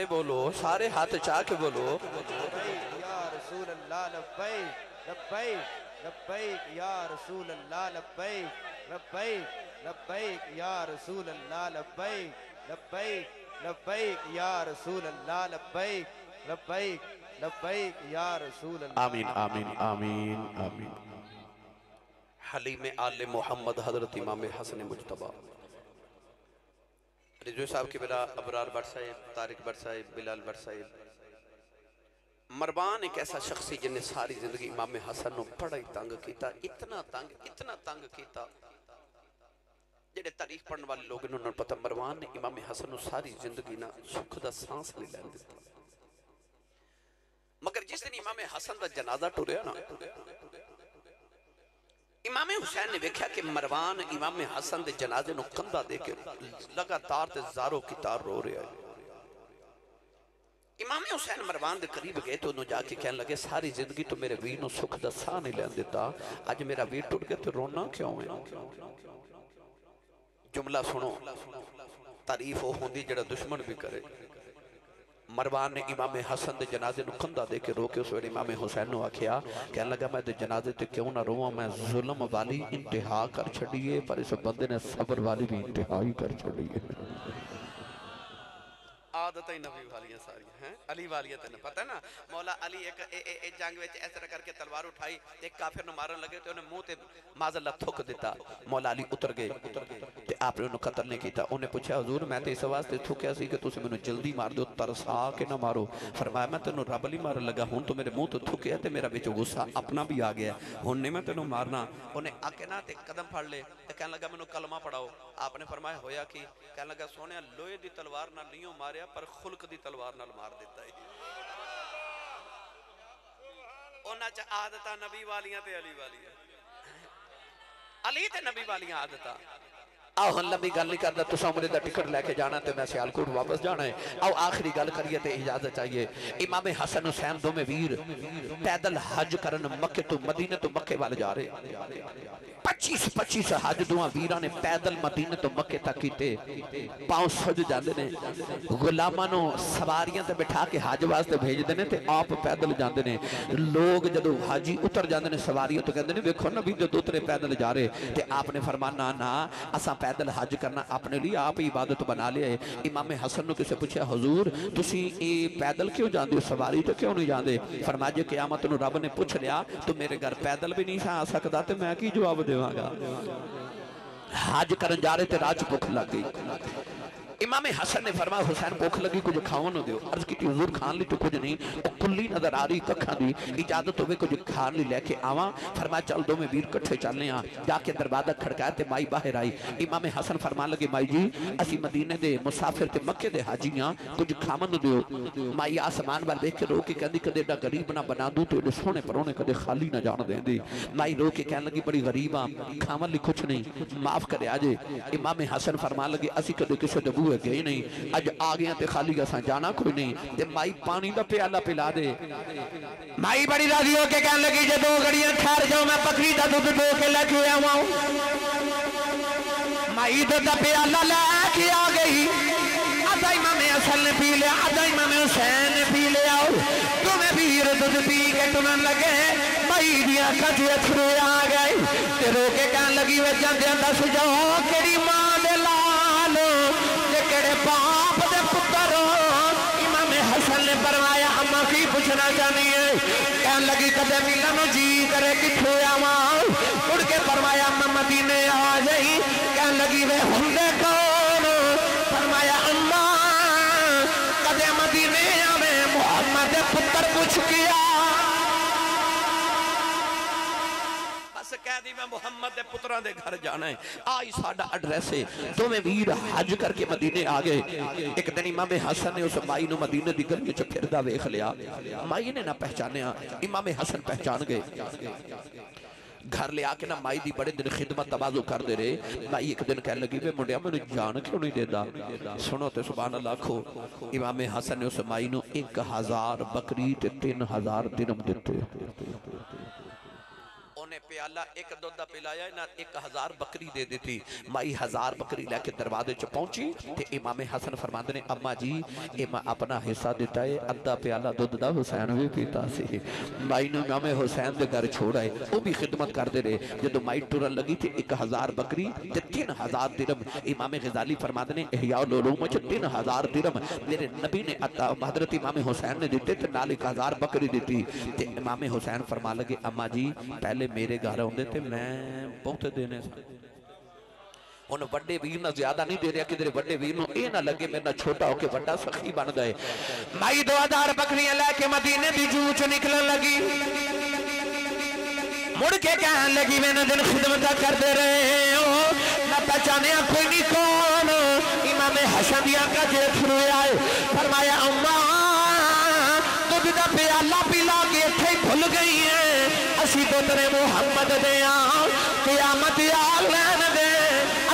सारे बोलो सारे हाथ चाह के बोलो। या रसूल अल्लाह लब्बैक लब्बैक लब्बैक या रसूल अल्लाह लब्बैक लब्बैक लब्बैक या रसूल अल्लाह लब्बैक लब्बैक लब्बैक या रसूल अल्लाह लब्बैक लब्बैक लब्बैक या रसूल अल्लाह आमीन आमीन आमीन आमीन। हलीम आल मोहम्मद हज़रत इमाम हसन मुजतबा। रिजवी साहब की बेरा अबरार भट्ट साहिब तारिक भट्ट साहिब बिलाल भट्ट साहिब मरवान एक ऐसा शख्स ਸੀ जिन्हें सारी जिंदगी इमाम हसन ਨੂੰ बड़ा ही तंग ਕੀਤਾ इतना तंग इतना तंग ਕੀਤਾ ਜਿਹੜੇ ਤਾਰੀਖ ਪੜਨ ਵਾਲੇ ਲੋਕ ਨੇ ਉਹਨਾਂ ਨੂੰ ਪਤਾ ਮਰਵਾਨ ਨੇ ਇਮਾਮ ਹਸਨ ਨੂੰ ਸਾਰੀ ਜ਼ਿੰਦਗੀ ਨਾ ਸੁੱਖ ਦਾ ਸਾਹ ਨਹੀਂ ਲੈਣ ਦਿੱਤਾ ਮਗਰ ਜਿਸ ਦਿਨ ਇਮਾਮ ਹਸਨ ਦਾ ਜਨਾਜ਼ਾ ਟੁਰਿਆ ਨਾ इमामे हुसैन ने वेख्या कि मरवान इमामे हसन के जनाजे को कंधा दे के लगातार ते जारो की तार रो रहा है। इमामे हुसैन मरवान के करीब गए तो उन्होंने जाके कहने लगे, सारी ज़िंदगी तो मेरे वीर सुख का सह नहीं लैन दिता अज मेरा वीर टुट गया तो रोना क्यों है? जुमला सुनो, तारीफ़ वो होंगी जरा दुश्मन भी करे। मरवान ने इमामे हसन के जनाजे को कंधा दे के रोके, उस वे इमामे हुसैन आख्या कह लगा, मैं जनाजे से क्यों ना रोव? मैं जुलम वाली इंतहा कर छड़ी है पर इस बंदे ने सबर वाली भी इंतहा ही कर छी है ਆਦਤਾਂ ਹੀ ਨਬੀ ਵਾਲੀਆਂ ਸਾਰੀਆਂ ਹੈ ਅਲੀ ਵਾਲੀਆਂ ਤੈਨੂੰ ਪਤਾ ਨਾ ਮੌਲਾ ਅਲੀ ਇੱਕ ਇਹ ਇਹ ਇਹ ਜੰਗ ਵਿੱਚ ਇਸ ਤਰ੍ਹਾਂ ਕਰਕੇ ਤਲਵਾਰ ਉਠਾਈ ਤੇ ਇੱਕ ਕਾਫਰ ਨੂੰ ਮਾਰਨ ਲੱਗੇ ਤੇ ਉਹਨੇ ਮੂੰਹ ਤੇ ਮਾਜ਼ੱਲਾ ਥੁੱਕ ਦਿੱਤਾ ਮੌਲਾ ਅਲੀ ਉਤਰ ਗਏ ਤੇ ਆਪਨੇ ਉਹਨੂੰ ਕਤਲ ਨਹੀਂ ਕੀਤਾ ਉਹਨੇ ਪੁੱਛਿਆ ਹਜ਼ੂਰ ਮੈਂ ਤੇ ਇਸ ਵਾਸਤੇ ਥੁੱਕਿਆ ਸੀ ਕਿ ਤੁਸੀਂ ਮੈਨੂੰ ਜਲਦੀ ਮਾਰ ਦਿਓ ਤਰਸਾ ਕੇ ਨਾ ਮਾਰੋ ਫਰਮਾਇਆ ਮੈਂ ਤੈਨੂੰ ਰੱਬ ਲਈ ਮਾਰਨ ਲੱਗਾ ਹੁਣ ਤੂੰ ਮੇਰੇ ਮੂੰਹ ਤੋਂ ਥੁੱਕਿਆ ਤੇ ਮੇਰਾ ਵਿੱਚ ਗੁੱਸਾ ਆਪਣਾ ਵੀ ਆ ਗਿਆ ਹੁਣ ਨਹੀਂ ਮੈਂ ਤੈਨੂੰ ਮਾਰਨਾ ਉਹਨੇ ਆ ਕੇ ਨਾ ਤੇ ਕਦਮ ਫੜ ਲਏ ਤੇ ਕਹਿਣ ਲੱਗਾ ਮੈਨੂੰ ਕਲਮਾ ਪੜਾਓ ਆਪਨੇ ਫਰਮਾਇਆ ਹੋਇਆ ਕੀ ਕਹਿਣ ਲੱਗਾ ਸੋਹਣਿਆ ਲੋਹੇ ਦੀ ਤਲਵਾਰ ਨਾਲ ਨਹੀਂ ਮਾਰਿਆ पर खुलक की तलवार न मार दिता है। उन्होंने आदत नबी वाली अली वाली अली तो नबी वाली आदत। ਆਓ ਹੁਣ ਲੰਬੀ ਗੱਲ ਨਹੀਂ ਕਰਦਾ ਤੁਸੀਂ ਉਮਰੇ ਦਾ ਟਿਕਟ ਲੈ ਕੇ ਜਾਣਾ ਤੇ ਮੈਂ ਸਿਆਲਕੋਟ ਵਾਪਸ ਜਾਣਾ ਹੈ ਆਓ ਆਖਰੀ ਗੱਲ ਕਰੀਏ ਤੇ ਇਜਾਜ਼ਤ ਚਾਹੀਏ ਇਮਾਮ ਹਸਨ ਹੁਸੈਨ ਦੋਵੇਂ ਵੀਰ ਪੈਦਲ ਹਜ ਕਰਨ ਮੱਕੇ ਤੋਂ ਮਦੀਨੇ ਤੋਂ ਮੱਕੇ ਵੱਲ ਜਾ ਰਹੇ 25 25 ਹਜ ਦੋਵਾਂ ਵੀਰਾਂ ਨੇ ਪੈਦਲ ਮਦੀਨੇ ਤੋਂ ਮੱਕੇ ਤੱਕ ਕੀਤੇ ਪਾਉ ਸੁੱਜ ਜਾਂਦੇ ਨੇ ਗੁਲਾਮਾਂ ਨੂੰ ਸਵਾਰੀਆਂ ਤੇ ਬਿਠਾ ਕੇ ਹਜ ਵਾਸਤੇ ਭੇਜਦੇ ਨੇ ਤੇ ਆਪ ਪੈਦਲ ਜਾਂਦੇ ਨੇ ਲੋਕ ਜਦੋਂ ਹਾਜੀ ਉਤਰ ਜਾਂਦੇ ਨੇ ਸਵਾਰੀਆਂ ਤੋਂ ਕਹਿੰਦੇ ਨੇ ਵੇਖੋ ਨਬੀ ਜਦੋਂ ਉਤਰੇ ਪੈਦਲ ਜਾ ਰਹੇ ਤੇ ਆਪਨੇ ਫਰਮਾਨਾ ਨਾ ਅਸਾਂ पैदल हज करना अपने लिए आप इबादत बना लिया है इमामे हसन ने किसी पूछा, हजूर तुम ये पैदल क्यों जाते हो सवारी तो क्यों नहीं जाते फरमाजे क्यामत रब ने पूछ लिया, तू मेरे घर पैदल भी नहीं आ सकता तो मैं कि जवाब देवगा? हज कर जा रहे थे राज भुख लग गई। इमाम हसन ने फरमा हुसैन, भुख लगी, कुछ खावन दियो। अर्ज़ की हजूर, खान ली तो कुछ नहीं। कुल्ली नज़र आ रही कखा दी। इजाज़त हो कुछ खान ली लैके आवा। फरमा चल, दो मैं वीर कट्ठे चलने आ। जाके दरवाज़ा खड़काया ते माई बाहर आई। इमाम हसन फरमा लगे, माई जी, असि मदीने के मुसाफिर ते मक्के दे हाजी हाँ कुछ खावन दियो। माई आसमान वाल देख के रो के कहती कदे एडा गरीब ना बना दू तो सोने सोहने परौने कदे खाली ना जान दें माई रो के कहन लगी, बड़ी गरीब हाँ खावन ली कुछ नहीं। माफ़ कर जे। इमाम हसन फरमा लगे, असि कदे किसी दबू शुरू हो गई नहीं। अज आ गया तो खाली असा जाना कोई नहीं। ते माई पानी का प्याला पिला दे। माई बड़ी राज़ी होके कह लगी, जो दो गड़िया ठहर जाओ, मैं बकरी का दुध दो के लेके आवा। माई दुध का प्याला लैके आ गई। अदा ही मामे असल ने पी लिया अदा ही मामे हुसैन ने पी लिया। तुम्हें पीर दुध पी के टुरन लगे, माई दिया कजे आ गए। रोके कह लगी, वे जाते दस जाओ केड़ी माँ पुछना चाहनी है कह लगी, कदे मिलन जी, करे कि आवा? मुड़ के फरमाया, मैं मदीने आ जाई। कह लगी, वे हुंदे कौन? फरमाया, अम्मा, कदे मदीने आवे? मोहम्मद पुत्र पूछ किया। कह दी, मैं मुहम्मद के पुत्रा के घर जाना है। एड्रैस है। वीर हज करके मदीने आ गए। एक दिन हसन ने उस माई मदीने की च वेख लिया। माई ने ना पहचानिया इमामे हसन पहचान गए। घर लिया के ना माई की बड़े दिन खिदमत तबाजू करते रहे। माई एक दिन कह लगी, वे मुंडिया मैं जान क्यों नहीं देता सुनो तो सुबह लाखो इमामे हसन ने उस माई न एक हज़ार बकरी तीन हज़ार दिन दिते उन्हें प्याला, एक दुध पिलाया ना एक हज़ार बकरी दे दी माई हज़ार बकरी लैके दरवाजे च पहुँची, ते इमाम हसन फरमाते ने, अम्मा जी ये मैं अपना हिस्सा दिता है, अद्धा प्याला दुध का हुसैन भी पीता सी। माई ने इमाम हुसैन के घर छोड़ आए वो भी खिदमत करते रहे। जो माई टुरन लगी थी, एक हज़ार बकरी ते तीन हज़ार दिरम। इमाम गजाली फरमाते ने तीन हज़ार दिरम। मेरे नबी ने हज़रत इमाम हुसैन ने दिते, ते नाल एक हज़ार बकरी दी इमाम हुसैन फरमा लगे, अम्मा जी, पहले मेरे घर आते थे मैं बहुत देने हूँ व्डे वीर ज़्यादा नहीं दे रहा किधर व्डे वीर यह ना लगे मेरे ना छोटा होके वा सखी बन गए माई दो हज़ार बकरियाँ लैके मदीने की जू निकल लगी। मुड़ के कह लगी मैंने दिन खिदमत करते रहे हो। कोई नी कौन। इमाम हसन दिया कजे थ्रू आए फरमाया, अम्मा तुझे तो प्याला पिला के इतें भुल गई है। असी तो तेरे मुहम्मद दे कियामत आग लैन दे।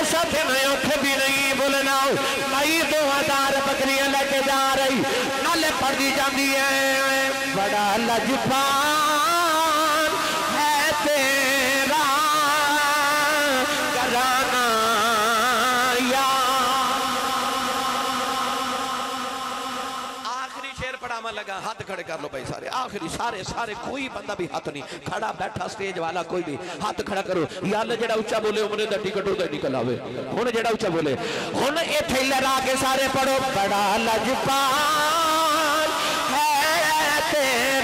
असा तेन उठ भी नहीं बोलना मई दो हज़ार बकरियाँ लेके जा रही, नल पड़ी जाती है। बड़ा लजपा। पढ़ावा लगा, हाथ खड़े कर लो भाई सारे। आखिरी सारे सारे, कोई बंदा भी हाथ नहीं। खड़ा बैठा स्टेज वाला कोई भी। हाथ खड़ा करो। यार जरा उच्चा बोले, उमरे दा टिकट उदा निकल आवे। हुन जरा उच्चा बोले हूँ इतने लड़ा के सारे पढ़ो बड़ा लजपाल है